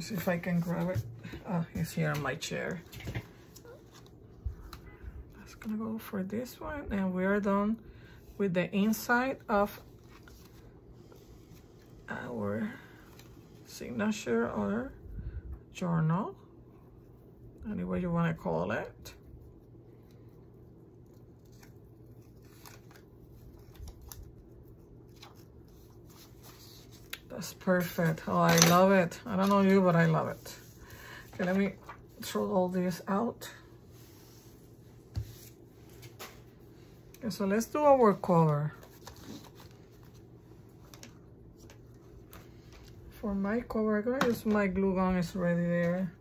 See if I can grab it. Oh, it's here on my chair. That's gonna go for this one and we're done with the inside of our signature or journal, any way you want to call it. That's perfect. Oh, I love it. I don't know you, but I love it. Okay, let me throw all this out. Okay, so let's do our cover. For my cover, I'm gonna use my glue gun, it's ready there.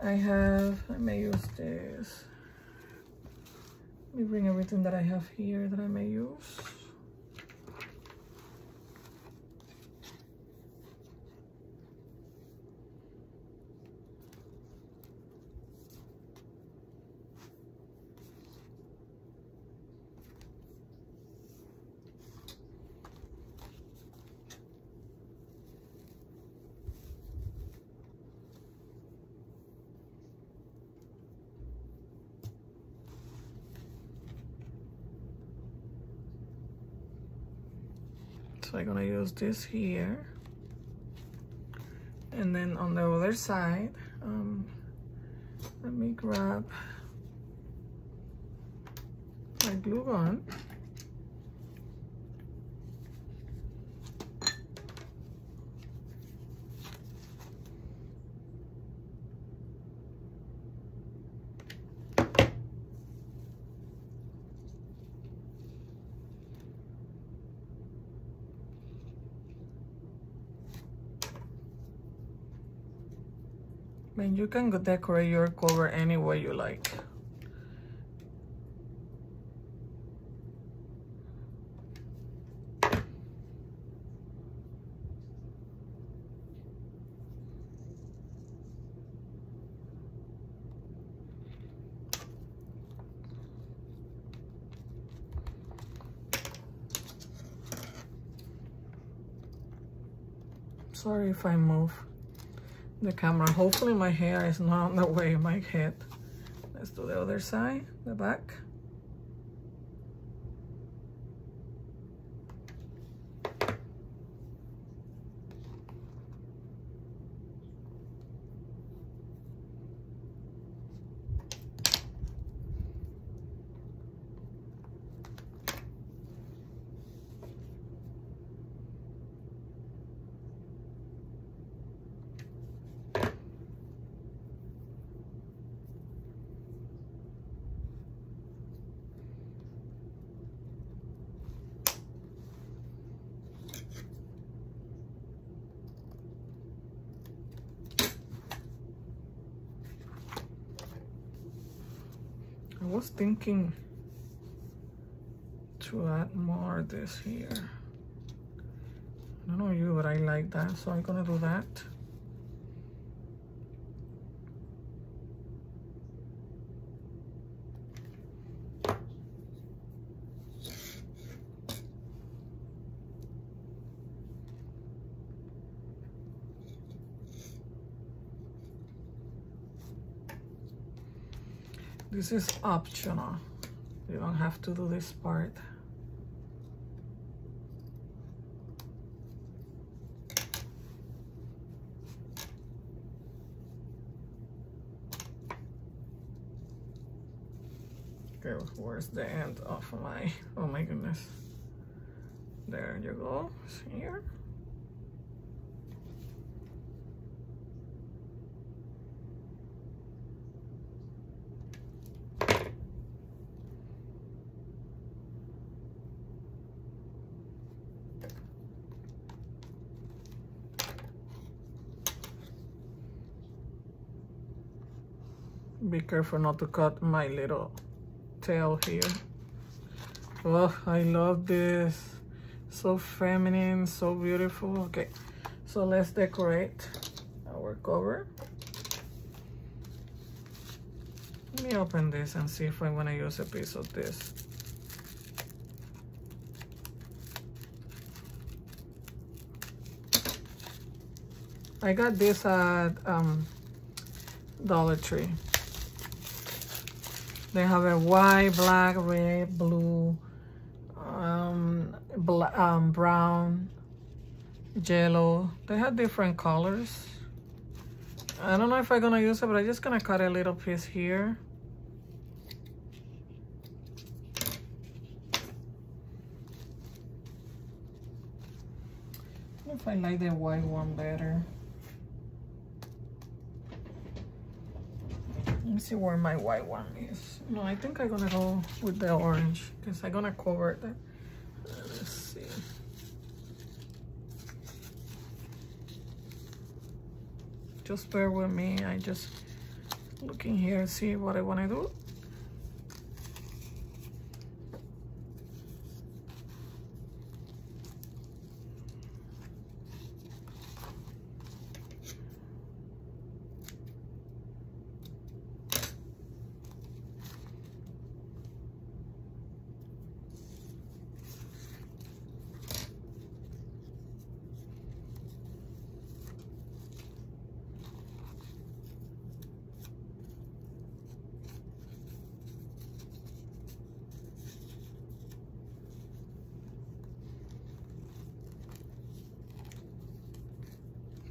I have, I may use this. Let me bring everything that I have here that I may use. So I'm gonna use this here. And then on the other side, um, let me grab my glue gun. Mean, you can decorate your cover any way you like. Sorry if I move the camera. Hopefully my hair is not on the way of my head. Let's do the other side, the back. I was thinking to add more this here. I don't know you, but I like that, so I'm gonna do that. This is optional. You don't have to do this part. Okay, where's the end of my, oh my goodness. There you go, here. Be careful not to cut my little tail here. Oh, I love this. So feminine, so beautiful. Okay, so let's decorate our cover. Let me open this and see if I want to use a piece of this. I got this at um, Dollar Tree. They have a white, black, red, blue, um, um, brown, yellow. They have different colors. I don't know if I'm gonna use it, but I'm just gonna cut a little piece here. if I like the white one better. Me see where my white one is. No, I think I'm gonna go with the orange because I'm gonna cover that. Let's see. Just bear with me. I just looking here, see what I wanna do.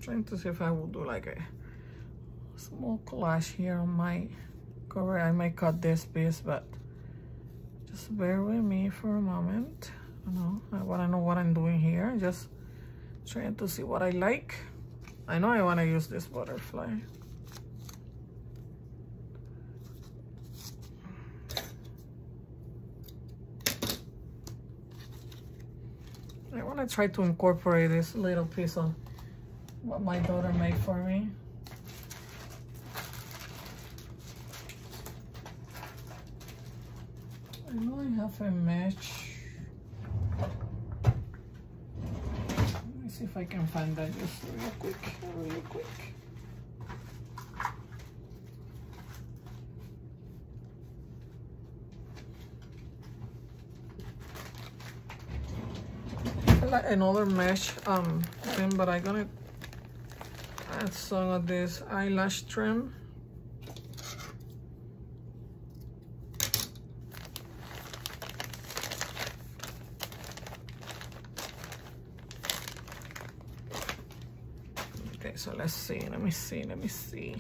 Trying to see if I will do like a small collage here on my cover. I might cut this piece, but just bear with me for a moment. I know I want to know what I'm doing here. Just trying to see what I like. I know I want to use this butterfly. I want to try to incorporate this little piece of what my daughter made for me. I know I have a match. Let me see if I can find that just real quick, really quick. another mesh um thing but i'm gonna add some of this eyelash trim. Okay, so let's see, let me see, let me see.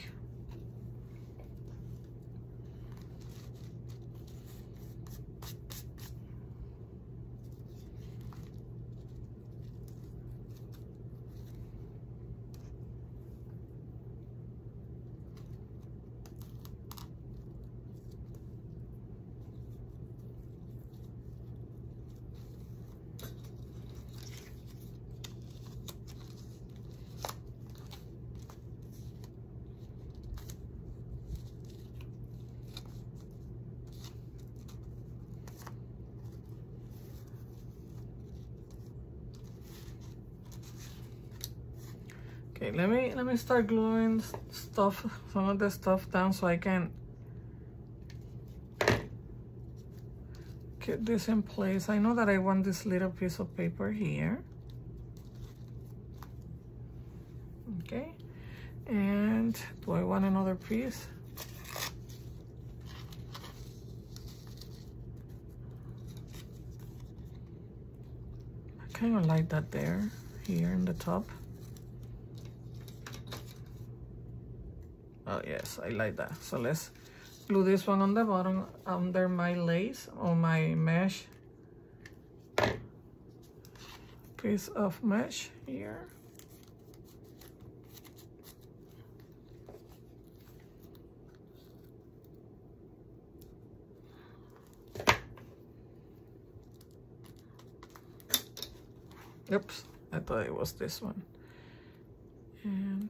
Okay, let me let me start gluing stuff, some of the stuff down so I can get this in place. I know that I want this little piece of paper here. Okay, and do I want another piece? I kind of like that there, here in the top. Oh yes, I like that. So let's glue this one on the bottom under my lace or my mesh piece of mesh here. Oops, I thought it was this one. And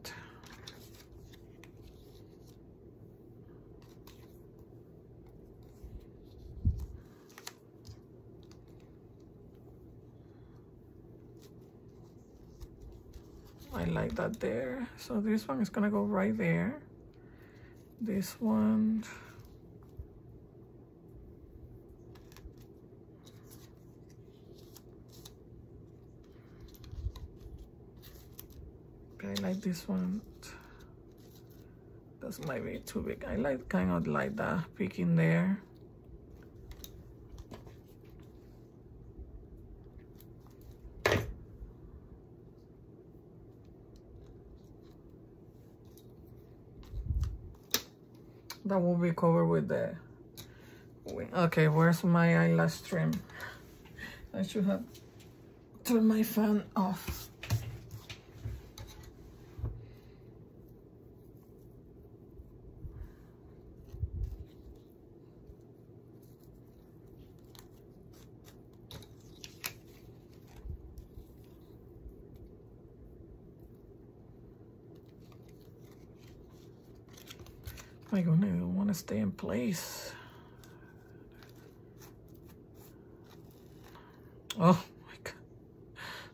Like that there. So this one is gonna go right there. This one. I like this one. That's might be too big. I like kind of like that peeking there. That will be covered with the okay where's my eyelash trim I should have turned my fan off My goodness, I want to stay in place. Oh my god.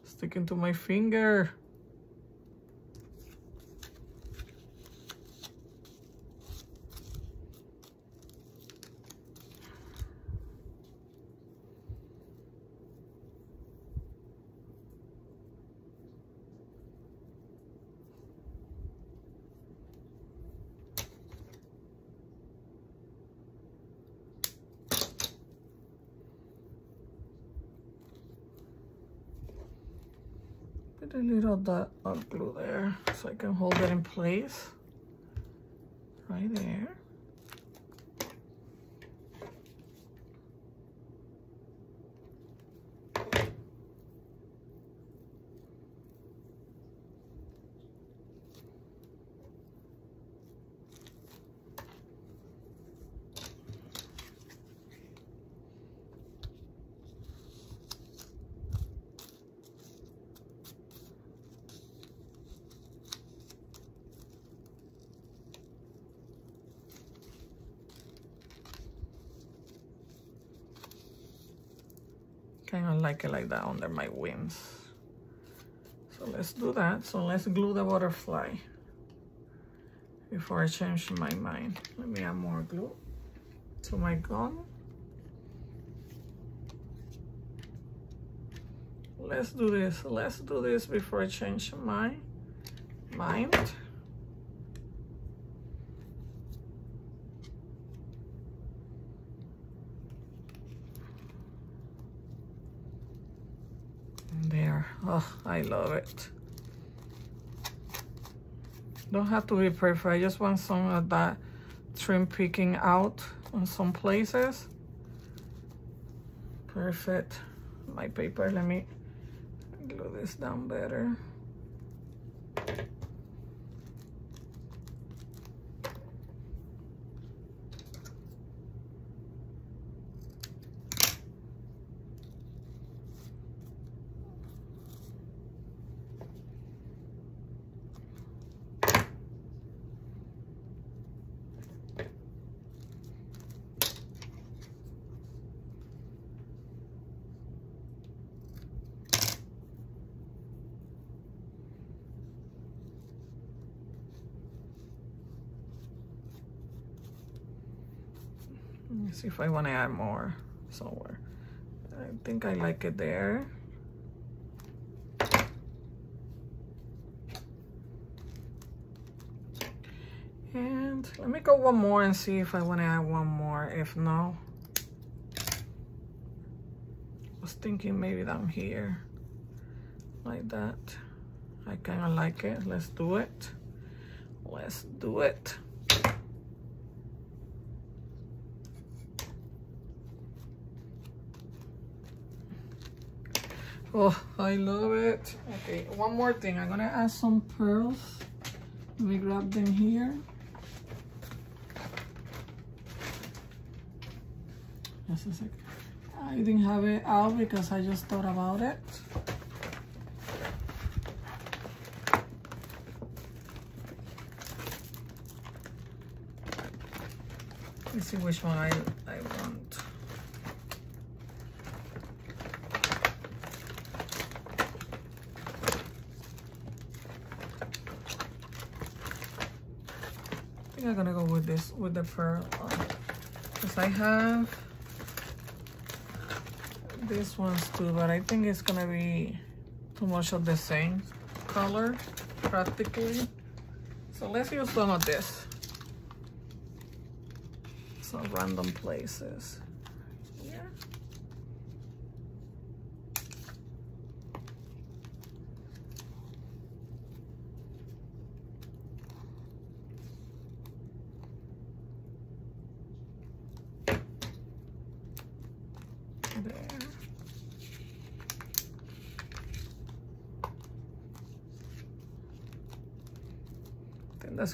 Sticking to my finger. Of glue there so I can hold it in place. Right there. Like it like that under my wings. So let's do that. So let's glue the butterfly before I change my mind. Let me add more glue to my gun. Let's do this. Let's do this before I change my mind. There. Oh, I love it. Don't have to be perfect. I just want some of that trim peeking out in some places. Perfect. My paper, let me glue this down better. Let me see if I want to add more somewhere. I think I like it there. And let me go one more and see if I want to add one more. If no, I was thinking maybe down here, like that. I kind of like it. Let's do it. Let's do it. Oh, I love it. Okay, one more thing. I'm gonna add some pearls. Let me grab them here. Just a sec. I didn't have it out because I just thought about it. Let's see which one I, I want. I think I'm gonna go with this, with the pearl. Because I have these ones too, but I think it's gonna be too much of the same color practically. So let's use some of this. Some random places.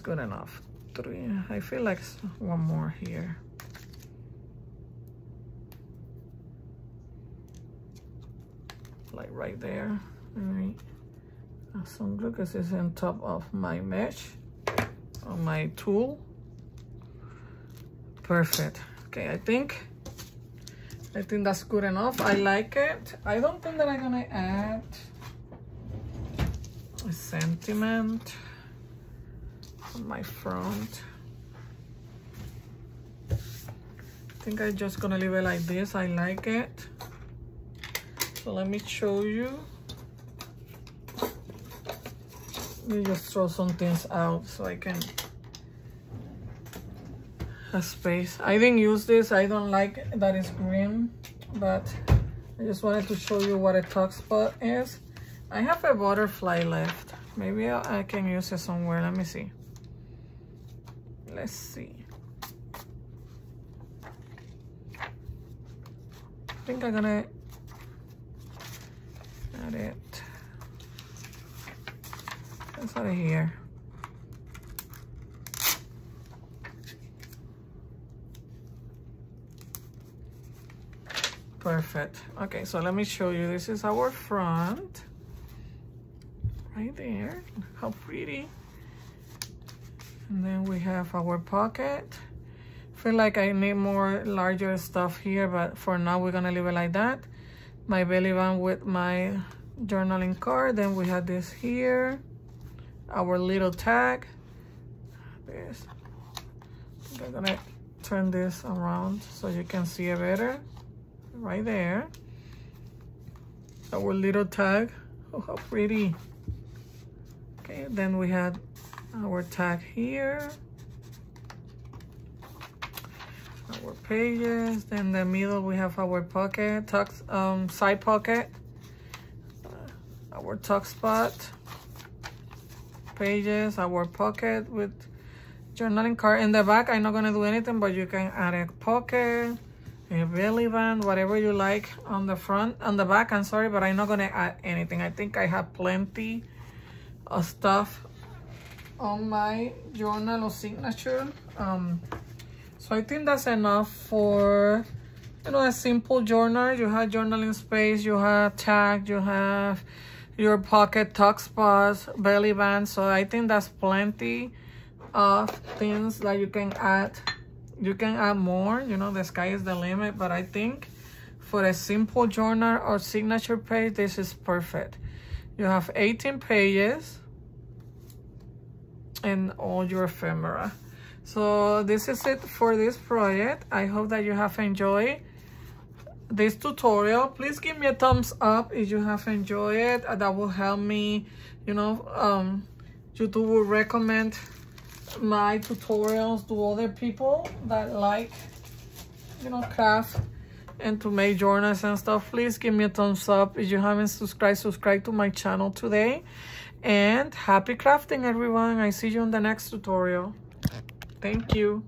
Good enough. Three, I feel like one more here. Like right there. All right. Some glucose is on top of my mesh, on my tulle. Perfect. Okay, I think, I think that's good enough. I like it. I don't think that I'm gonna add a sentiment on my front. I think I'm just gonna leave it like this. I like it. So let me show you. Let me just throw some things out so I can have space. I didn't use this. I don't like that it's green, but I just wanted to show you what a tuck spot is. I have a butterfly left. Maybe I can use it somewhere. Let me see let's see. I think I'm gonna add it. That's out of here. Perfect. Okay, so let me show you. This is our front. Right there. How pretty. And then we have our pocket. feel like I need more larger stuff here, but for now we're gonna leave it like that. My belly band with my journaling card. Then we have this here. Our little tag. This. I'm gonna turn this around so you can see it better. Right there. Our little tag. Oh, how pretty. Okay, then we had our tag here. Our pages. Then the middle we have our pocket um side pocket. Uh, our tuck spot. Pages our pocket with journaling card. In the back i'm not going to do anything but you can add a pocket a belly band whatever you like on the front on the back i'm sorry but i'm not going to add anything. I think i have plenty of stuff on my journal or signature. Um, so I think that's enough for, you know, a simple journal. You have journaling space, you have tag, you have your pocket tuck spots, belly band. So I think that's plenty of things that you can add. You can add more, you know, the sky is the limit, but I think for a simple journal or signature page, this is perfect. You have 18 pages and all your ephemera. So this is it for this project. I hope that you have enjoyed this tutorial. Please give me a thumbs up if you have enjoyed. It that will help me you know um youtube will recommend my tutorials to other people that like you know craft and to make journals and stuff. Please give me a thumbs up. If you haven't subscribed subscribe to my channel today and happy crafting everyone. I see you in the next tutorial. Thank you